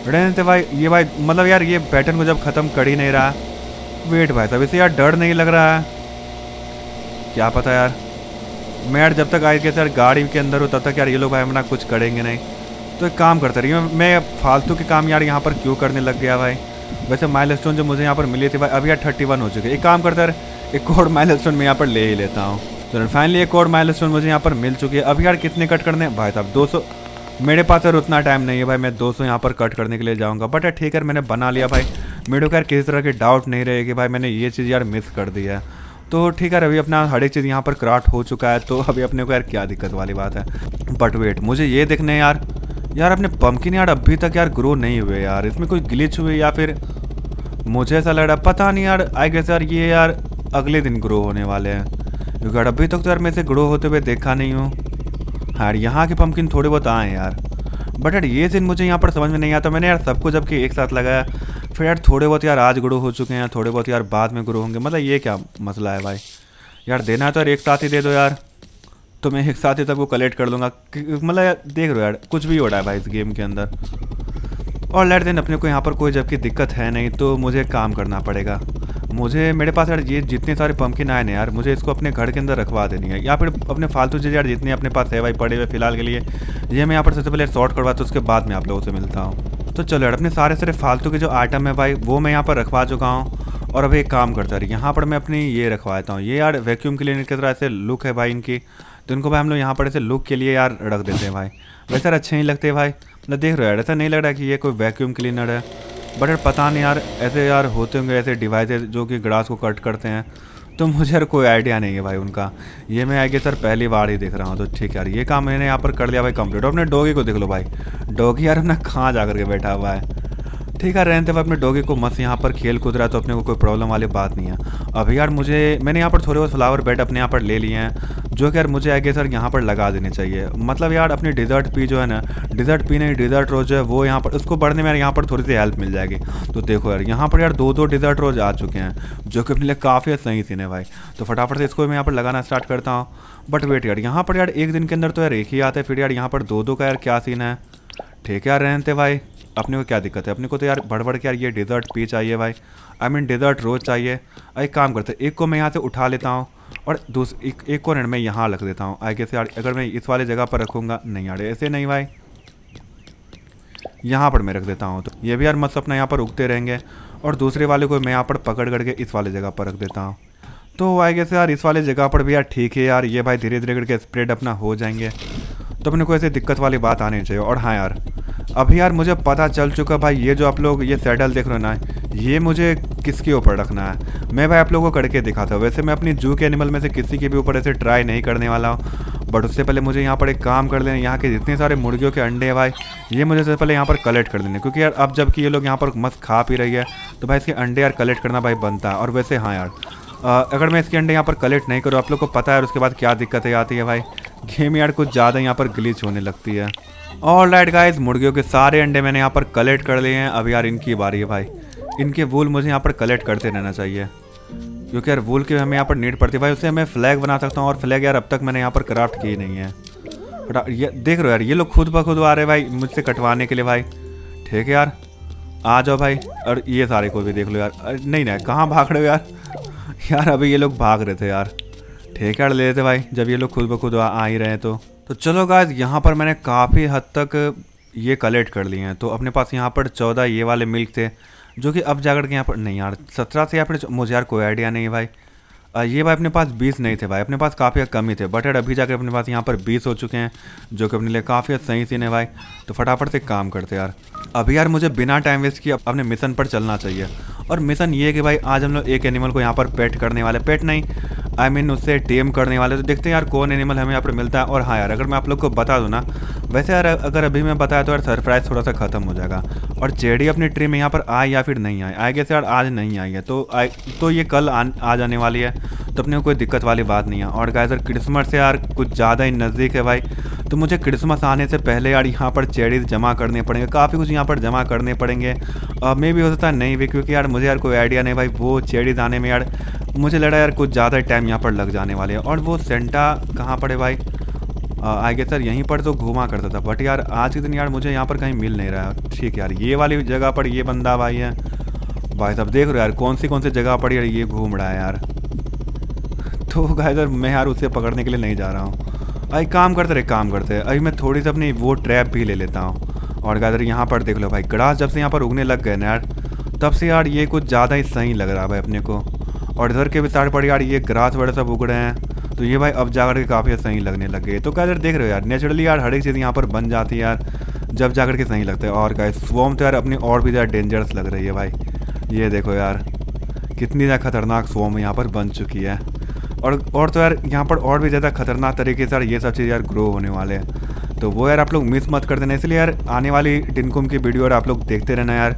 रहने भाई, ये भाई मतलब यार, ये पैटर्न को जब ख़त्म कर ही नहीं रहा। वेट भाई तब इसे यार डर नहीं लग रहा है। क्या पता यार। मैं यार जब तक आई के यार, गाड़ी के अंदर हूँ, तब तक यार ये लोग भाई अपना कुछ करेंगे नहीं। तो एक काम करते रहिए, मैं फालतू के काम यार यहाँ पर क्यों करने लग गया भाई? वैसे माइल स्टोन जो मुझे यहाँ पर मिली थी भाई अभी यार थर्टी वन हो चुके एक काम करता यार, एक और माइल स्टोन मैं यहाँ पर ले ही लेता हूँ। तो फाइनली एक और माइल स्टोन मुझे यहाँ पर मिल चुकी है। अभी यार कितने कट करने भाई साहब, दो सौ मेरे पास यार उतना टाइम नहीं है भाई, मैं 200 यहाँ पर कट करने के लिए जाऊँगा। बट ठीक है, मैंने बना लिया भाई। मेरे को यार किसी तरह की डाउट नहीं रहेगी भाई, मैंने ये चीज़ यार मिस कर दी है। तो ठीक है, अभी अपना हर एक चीज़ यहाँ पर क्राफ्ट हो चुका है तो अभी अपने को यार क्या दिक्कत वाली बात है। बट वेट मुझे ये देखने यार। यार अपने पम्पकिन यार अभी तक यार ग्रो नहीं हुए यार। इसमें कोई ग्लिच हुए या फिर मुझे ऐसा लग रहा पता नहीं यार। आई गेस यार ये यार अगले दिन ग्रो होने वाले हैं। क्योंकि अभी तक तो यार मैं इसे ग्रो होते हुए देखा नहीं हूँ। यार, यहाँ के पम्पकिन थोड़े बहुत आए हैं यार। बट यार, ये सीन मुझे यहाँ पर समझ में नहीं आता। मैंने यार सबको जबकि एक साथ लगाया, फिर यार थोड़े बहुत यार आज ग्रो हो चुके हैं, थोड़े बहुत यार बाद में ग्रो होंगे। मतलब ये क्या मसला है भाई? यार, देना है तो यार एक साथ ही दे दो यार। तो मैं एक साथ ही सबको कलेक्ट कर लूँगा मतलब यार, देख रहे हो यार, कुछ भी हो रहा है भाई इस गेम के अंदर। और लेट देन अपने को यहाँ पर कोई जबकि दिक्कत है नहीं तो मुझे काम करना पड़ेगा। मुझे, मेरे पास यार ये जितने सारे पम्पकिन आए ना यार, मुझे इसको अपने घर के अंदर रखवा देनी है। या फिर अपने फालतू चीज़ यार जितने अपने पास है भाई, पड़े हुए फ़िलहाल के लिए, ये मैं यहाँ पर सबसे पहले शॉर्ट करवाता हूँ उसके बाद में आप लोगों से मिलता हूँ। तो चलो यार, अपने सारे सारे फालतू के जो आइटम है भाई, वो मैं यहाँ पर रखवा चुका हूँ। और अभी एक काम करता रही यहाँ पर मैं अपनी ये रखवाता हूँ। ये यार वैक्यूम क्लीनर की तरह ऐसे लुक है भाई इनकी। तो इनको भाई हम लोग यहाँ पर ऐसे लुक के लिए यार रख देते हैं भाई। वैसे यार अच्छे नहीं लगते भाई। मतलब देख रहे हो यार, ऐसा नहीं लग रहा कि ये कोई वैक्यूम क्लीनर है। बट यार पता नहीं यार, ऐसे यार होते होंगे ऐसे डिवाइसेज जो कि ग्रास को कट करते हैं तो मुझे यार कोई आइडिया नहीं है भाई उनका। ये मैं आगे सर पहली बार ही देख रहा हूँ तो ठीक है यार, ये काम मैंने यहाँ पर कर लिया भाई कंप्लीट और अपने डोगी को देख लो भाई। डोगी यार अपना कहाँ जा करके बैठा हुआ है? ठीक है रहते हुए अपने डोगे को मस्त यहाँ पर खेल कूद रहा है तो अपने को कोई प्रॉब्लम वाली बात नहीं है। अभी यार मुझे, मैंने यहाँ पर थोड़े बहुत फ्लावर बेड अपने यहाँ पर ले लिए हैं, जो कि यार मुझे आगे सर यहाँ पर लगा देने चाहिए। मतलब यार, अपनी डिज़र्ट पी जो है ना डिज़र्ट पी नहीं डिज़र्ट रोज जो है वो यहाँ पर, उसको बढ़ने में यार यहाँ पर थोड़ी सी हेल्प मिल जाएगी। तो देखो यार, यहाँ पर यार दो दो डिज़र्ट रोज आ चुके हैं, जो कि अपने लिए काफ़ी सही सीन है भाई। तो फटाफट से इसको मैं यहाँ पर लगाना स्टार्ट करता हूँ। बट वेट यार, यहाँ पर यार एक दिन के अंदर तो यार एक ही आता है, फिर यार यहाँ पर दो दो का यार क्या सीन है? ठीक है यार रहते भाई। अपने को क्या दिक्कत है? अपने को तो यार बढ़ बढ़ के यार ये डिज़र्ट पी चाहिए भाई। आई मीन डिज़र्ट रोज़ चाहिए। एक काम करते हैं, एक को मैं यहाँ से उठा लेता हूँ और दूस, एक एक को मैं यहाँ रख देता हूँ। आई कैसे यार, अगर मैं इस वाले जगह पर रखूँगा, नहीं यार, ऐसे नहीं भाई। यहाँ पर मैं रख देता हूँ तो। ये भी यार मस्त अपना यहाँ पर उगते रहेंगे और दूसरे वाले को मैं यहाँ पर पकड़ करके इस वाले जगह पर रख देता हूँ। तो आई गेस यार, इस वाले जगह पर भी यार ठीक है यार, ये भाई धीरे धीरे करके स्प्रेड अपना हो जाएँगे। तो अपने को ऐसे दिक्कत वाली बात आनी चाहिए और हाँ यार अभी यार मुझे पता चल चुका भाई, ये जो आप लोग, ये सैडल देख रहे हो ना, ये मुझे किसके ऊपर रखना है? मैं भाई आप लोगों को करके दिखाता हूँ। वैसे मैं अपनी जू के एनिमल में से किसी के भी ऊपर ऐसे ट्राई नहीं करने वाला हूँ। बट उससे पहले मुझे यहाँ पर एक काम कर लेना, यहाँ के जितने सारे मुर्गियों के अंडे हैं भाई, ये मुझे सबसे पहले यहाँ पर कलेक्ट कर देने। क्योंकि यार अब जबकि ये लोग यहाँ पर मस्त खा पी रही है तो भाई इसके अंडे यार कलेक्ट करना भाई बनता है। और वैसे हाँ यार अगर मैं इसके अंडे यहाँ पर कलेक्ट नहीं करूँ, आप लोग को पता है उसके बाद क्या दिक्कतें आती है भाई। गेम यार कुछ ज़्यादा यहाँ पर ग्लीच होने लगती है। और लाइट गाइस मुर्गियों के सारे अंडे मैंने यहाँ पर कलेक्ट कर लिए हैं। अब यार इनकी बारी है भाई। इनके वूल मुझे यहाँ पर कलेक्ट करते रहना चाहिए। क्योंकि यार वूल की हमें यहाँ पर नीड पड़ती है। भाई उससे मैं फ्लैग बना सकता हूँ और फ्लैग यार अब तक मैंने यहाँ पर क्राफ्ट की नहीं है। ये, देख रहे हो यार, ये लोग खुद ब खुद आ रहे भाई मुझसे कटवाने के लिए भाई। ठीक है यार, आ जाओ भाई। और ये सारे को भी देख लो यार। नहीं नहीं, कहाँ भाग रहे हो यार? *laughs* यार, अभी ये लोग भाग रहे थे यार। ठीक है ले लेते भाई। जब ये लोग खुद ब खुद आ ही रहे हैं तो। तो चलो गाइज़ यहाँ पर मैंने काफ़ी हद तक ये कलेक्ट कर लिए हैं। तो अपने पास यहाँ पर चौदह ये वाले मिल्क थे, जो कि अब जाकर के यहाँ पर नहीं यार, सत्रह से फिर मुझे यार कोई आइडिया नहीं भाई। ये भाई अपने पास बीस नहीं थे भाई, अपने पास काफ़ी कम ही थे। बट यार, अभी जाकर अपने पास यहाँ पर बीस हो चुके हैं, जो कि अपने लिए काफ़ी सही सीन है भाई। तो फटाफट से काम करते यार। अभी यार मुझे बिना टाइम वेस्ट किए अपने मिशन पर चलना चाहिए। और मिशन ये कि भाई आज हम लोग एक एनिमल को यहाँ पर पेट करने वाले। पेट नहीं आई I मीन mean, उससे टेम करने वाले। तो देखते हैं यार कौन एनिमल हमें यहाँ पर मिलता है। और हाँ यार अगर मैं आप लोग को बता दूँ ना वैसे यार अगर अभी मैं बताया तो यार सरप्राइज़ थोड़ा सा खत्म हो जाएगा। और चेडी अपनी ट्री में यहाँ पर आए या फिर नहीं आए? आए गए यार आज नहीं आई है। तो आए तो ये कल आ, आ जाने वाली है। तो अपने कोई दिक्कत वाली बात नहीं है। और गाय सर क्रिसमस से यार कुछ ज़्यादा ही नज़दीक है भाई तो मुझे क्रिसमस आने से पहले यार यहाँ पर चेडीज जमा करने पड़ेंगे। काफ़ी कुछ यहाँ पर जमा करने पड़ेंगे। मे भी हो सकता है नहीं भी, क्योंकि यार मुझे यार कोई आइडिया नहीं भाई, वो चेडीज आने में यार मुझे लग है यार कुछ ज़्यादा टाइम यहाँ पर लग जाने वाले हैं। और वो सेंटा कहाँ पड़े भाई? आई गेस सर यहीं पर तो घूमा करता था बट यार आज के दिन यार मुझे यहाँ पर कहीं मिल नहीं रहा है। ठीक यार, ये वाली जगह पर ये बंदा भाई है। भाई साहब देख रहे यार कौन सी कौन सी जगह पर यार ये घूम रहा है यार। तो गाय सर मैं यार उसे पकड़ने के लिए नहीं जा रहा हूँ। अरे काम करते रहे काम करते। अभी मैं थोड़ी सी अपनी वो ट्रैप भी ले लेता हूँ। और गाय यहाँ पर देख लो भाई, ग्रास जब से यहाँ पर उगने लग गए ना यार, तब से यार ये कुछ ज़्यादा ही सही लग रहा है भाई अपने को। और इधर के भी साइड पर यार, ये ग्रास वगैरह सब उग रहे हैं तो ये भाई अब जाकर के काफ़ी सही लगने लग गए। तो क्या यार देख रहे हो यार नेचुरली यार हर एक चीज़ यहाँ पर बन जाती है यार, जब जाकर के सही लगता है। और क्या स्वम तो यार अपनी और भी ज़्यादा डेंजरस लग रही है भाई। ये देखो यार, कितनी ज़्यादा खतरनाक स्वम यहाँ पर बन चुकी है। और और तो यार, यहाँ पर और भी ज़्यादा खतरनाक तरीके से यार ये सब चीज़ यार ग्रो होने वाले हैं। तो वो यार आप लोग मिस मत कर देना। इसलिए यार आने वाली टिनकुम की वीडियो और आप लोग देखते रहना यार।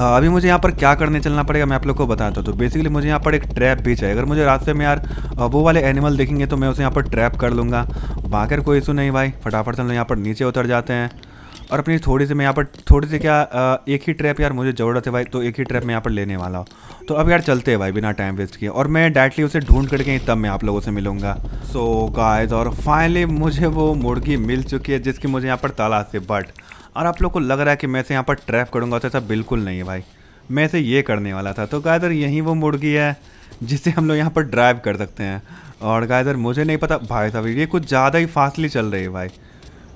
अभी मुझे यहाँ पर क्या करने चलना पड़ेगा मैं आप लोग को बताता हूँ। तो बेसिकली मुझे यहाँ पर एक ट्रैप भी चाहिए अगर मुझे रास्ते में यार वो वाले एनिमल देखेंगे तो मैं उसे यहाँ पर ट्रैप कर लूँगा। बाकर कोई इशू नहीं भाई, फटाफट से हम यहाँ पर नीचे उतर जाते हैं। और अपनी थोड़ी सी मैं यहाँ पर थोड़ी सी क्या एक ही ट्रैप यार मुझे ज़रूरत है भाई तो एक ही ट्रैप मैं यहाँ पर लेने वाला हूँ। तो अब यार चलते हैं भाई बिना टाइम वेस्ट किए। और मैं डायरेक्टली उसे ढूंढ करके तब मैं आप लोगों से मिलूँगा। सो so, गाइस और फाइनली मुझे वो मुर्गी मिल चुकी है जिसकी मुझे यहाँ पर तलाश है बट और आप लोग को लग रहा है कि मैं इसे यहाँ पर ट्रैप करूँगा तो ऐसा बिल्कुल नहीं है भाई। मैं से ये करने वाला था। तो गायदर यहीं वो मुर्गी है जिसे हम लोग यहाँ पर ड्राइव कर सकते हैं। और गायदर मुझे नहीं पता भाई साहब ये कुछ ज़्यादा ही फास्टली चल रही है भाई।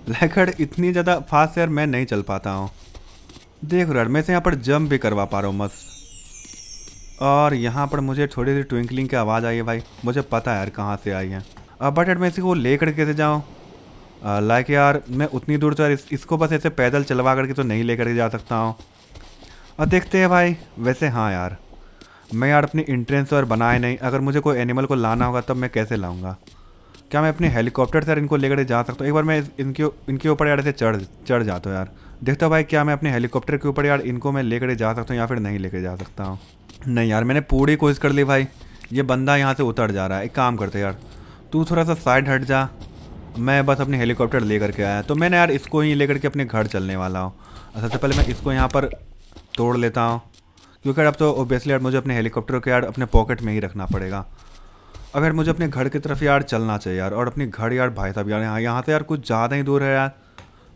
लैखड़ इतनी ज़्यादा फास्ट यार मैं नहीं चल पाता हूँ। देख यार मैं से यहाँ पर जंप भी करवा पा रहा हूँ मस्त। और यहाँ पर मुझे थोड़ी सी ट्विंकलिंग की आवाज़ आई है भाई। मुझे पता है यार कहाँ से आई है। अब बट यार मैं इसी को ले लेकर कैसे जाऊँ? लाइक यार मैं उतनी दूर तो यार इस, इसको बस ऐसे पैदल चलवा करके तो नहीं लेकर के जा सकता हूँ। और देखते हैं भाई वैसे हाँ यार। मैं यार अपनी इंट्रेंस और बनाए नहीं। अगर मुझे कोई एनिमल को लाना होगा तब तो मैं कैसे लाऊँगा? क्या मैं अपने हेलीकॉप्टर से यार इनको लेकर जा सकता हूँ? एक बार मैं इनके इनके ऊपर यार ऐसे चढ़ चढ़ जाता हूँ यार। देखता हूँ भाई क्या मैं अपने हेलीकॉप्टर के ऊपर यार इनको मैं लेकर जा सकता हूँ या फिर नहीं लेकर जा सकता हूँ। नहीं यार, मैंने पूरी कोशिश कर ली भाई। ये बंदा यहाँ से उतर जा रहा है। एक काम करते यार, तू थोड़ा सा साइड हट जा। मैं बस अपने हेलीकॉप्टर लेकर के आया। तो मैंने यार इसको ही लेकर के अपने घर चलने वाला हूँ। सबसे पहले मैं इसको यहाँ पर तोड़ लेता हूँ। क्योंकि अब तो ओबियसली यार मुझे अपने हेलीकॉप्टर को यार अपने पॉकेट में ही रखना पड़ेगा। अब यार मुझे अपने घर की तरफ़ यार चलना चाहिए यार, और अपनी घर यार भाई साहब यार, यहाँ यहाँ से यार कुछ ज़्यादा ही दूर है यार।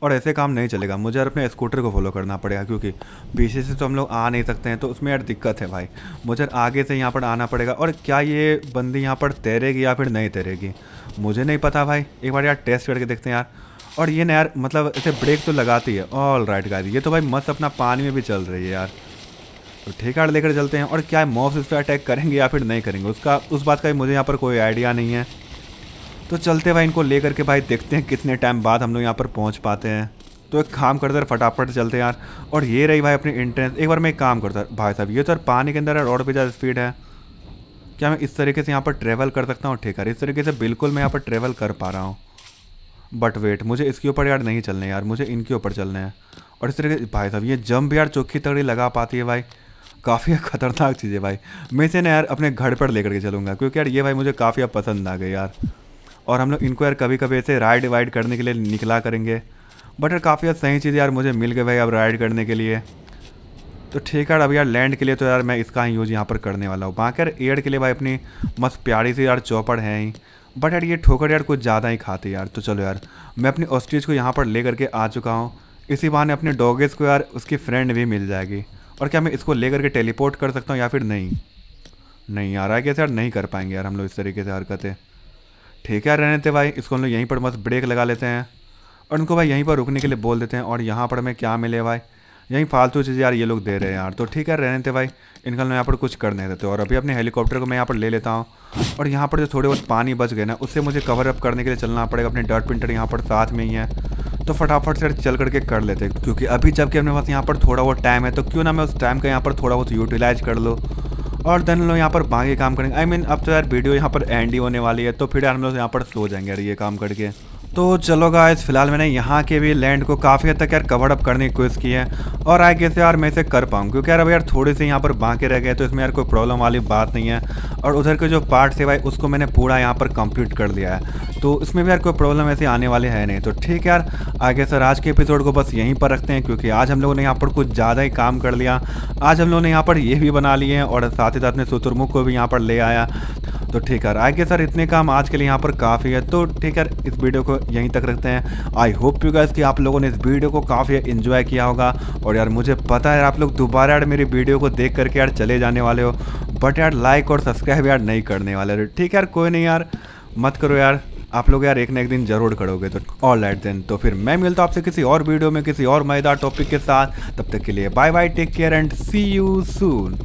और ऐसे काम नहीं चलेगा, मुझे यार अपने स्कूटर को फॉलो करना पड़ेगा, क्योंकि पीछे से तो हम लोग आ नहीं सकते हैं तो उसमें यार दिक्कत है भाई। मुझे आगे से यहाँ पर आना पड़ेगा, और क्या ये बंदी यहाँ पर तैरेगी या फिर नहीं तैरेगी? मुझे नहीं पता भाई, एक बार यार टेस्ट करके देखते हैं यार। और ये ना यार मतलब ऐसे ब्रेक तो लगाती है। ऑल राइट गाड़ी ये तो भाई मस्त अपना पानी में भी चल रही है यार। तो ठेका लेकर चलते हैं। और क्या मॉब्स इस पर अटैक करेंगे या फिर नहीं करेंगे? उसका, उस बात का भी मुझे यहाँ पर कोई आइडिया नहीं है। तो चलते भाई इनको लेकर के भाई, देखते हैं कितने टाइम बाद हम लोग यहाँ पर पहुँच पाते हैं। तो एक काम करते फटाफट चलते यार। और ये रही भाई अपनी इंट्रेंस एक बार मैं एक काम करता भाई साहब, ये तो पानी के अंदर है रोड पर ज़्यादा स्पीड है। क्या मैं इस तरीके से यहाँ पर ट्रेवल कर सकता हूँ? ठीक है, इस तरीके से बिल्कुल मैं यहाँ पर ट्रेवल कर पा रहा हूँ। बट वेट मुझे इसके ऊपर यार नहीं चलने यार, मुझे इनके ऊपर चलने हैं। और इस तरीके भाई साहब, ये जंप यार चौखी तगड़ी लगा पाती है भाई। काफ़ी *laughs* खतरनाक चीज़ है भाई। मैं इसे ना यार अपने घर पर लेकर के चलूँगा, क्योंकि यार ये भाई मुझे काफ़ी अब पसंद आ गए यार। और हम लोग इनको यार कभी कभी ऐसे राइड वाइड करने के लिए निकला करेंगे। बट यार काफ़ी सही चीज़ यार मुझे मिल गए भाई अब राइड करने के लिए। तो ठीक है अब यार लैंड के लिए तो यार मैं इसका ही यूज़ यहाँ पर करने वाला हूँ। बाकी यार एयर के लिए भाई अपनी मस्त प्यारी सी यार चौपड़ है ही। बट यार ये ठोकर यार कुछ ज़्यादा ही खाते यार तो चलो यार, मैं अपनी ऑस्ट्रीज को यहाँ पर ले करके आ चुका हूँ। इसी बहाने अपने डॉगेज को यार उसकी फ्रेंड भी मिल जाएगी। और क्या मैं इसको ले करके टेलीपोर्ट कर सकता हूँ या फिर नहीं? नहीं यार है कैसे यार नहीं कर पाएँगे यार हम लोग इस तरीके से हरकतें। ठीक है रहने थे भाई, इसको हम लोग यहीं पर मस्त ब्रेक लगा लेते हैं। और उनको भाई यहीं पर रुकने के लिए बोल देते हैं, और यहाँ पर हमें क्या मिले भाई? यहीं फालतू चीज़ यार ये लोग दे रहे हैं यार। तो ठीक है रहने थे भाई, इनका हम यहाँ पर कुछ कर नहीं देते और अभी अपने हेलीकॉप्टर को मैं यहाँ पर ले लेता हूँ। और यहाँ पर जो थोड़े बहुत पानी बच गए ना, उससे मुझे कवर अप करने के लिए चलना पड़ेगा। अपने डॉट प्रिंटर यहाँ पर साथ में ही है। तो फटाफट से चल करके कर लेते क्योंकि अभी जबकि अपने पास यहाँ पर थोड़ा बहुत टाइम है तो क्यों ना मैं उस टाइम का यहाँ पर थोड़ा बहुत यूटिलाइज कर लो और देन लोग यहाँ पर बाकी काम करेंगे। आई I मीन mean, अब तो यार वीडियो यहाँ पर एंड ही होने वाली है तो फिर यार हम लोग यहाँ पर सो जाएँगे यार ये काम करके। तो चलो गाइस फ़िलहाल मैंने यहाँ के भी लैंड को काफ़ी हद तक यार कवर अप करने की कोशिश की है और आगे से यार मैं इसे कर पाऊँ क्योंकि यार अब यार थोड़े से यहाँ पर बांके रह गए तो इसमें यार कोई प्रॉब्लम वाली बात नहीं है और उधर के जो पार्ट है भाई, उसको मैंने पूरा यहाँ पर कंप्लीट कर लिया है। तो इसमें भी यार कोई प्रॉब्लम ऐसे आने वाली है नहीं। तो ठीक है यार आगे सर आज के एपिसोड को बस यहीं पर रखते हैं क्योंकि आज हम लोगों ने यहाँ पर कुछ ज़्यादा ही काम कर लिया। आज हम लोगों ने यहाँ पर ये भी बना लिए हैं और साथ ही साथ में शुतुरमुख को भी यहाँ पर ले आया। तो ठीक है। आगे सर, इतने काम आज के लिए यहाँ पर काफ़ी है। तो ठीक है, इस वीडियो को यहीं तक रखते हैं। आई होप यू गैस कि आप लोगों ने इस वीडियो को काफ़ी इन्जॉय किया होगा। और यार, मुझे पता है आप लोग दोबारा यार मेरी वीडियो को देख करके यार चले जाने वाले हो। बट यार लाइक और सब्सक्राइब यार नहीं करने वाले ठीक है यार, कोई नहीं यार। मत करो यार। आप लोग यार एक ना एक दिन ज़रूर करोगे तो। ऑल राइट देन तो फिर मैं मिलता हूँ आपसे किसी और वीडियो में, किसी और मज़ेदार टॉपिक के साथ। तब तक के लिए bye bye take care and see you soon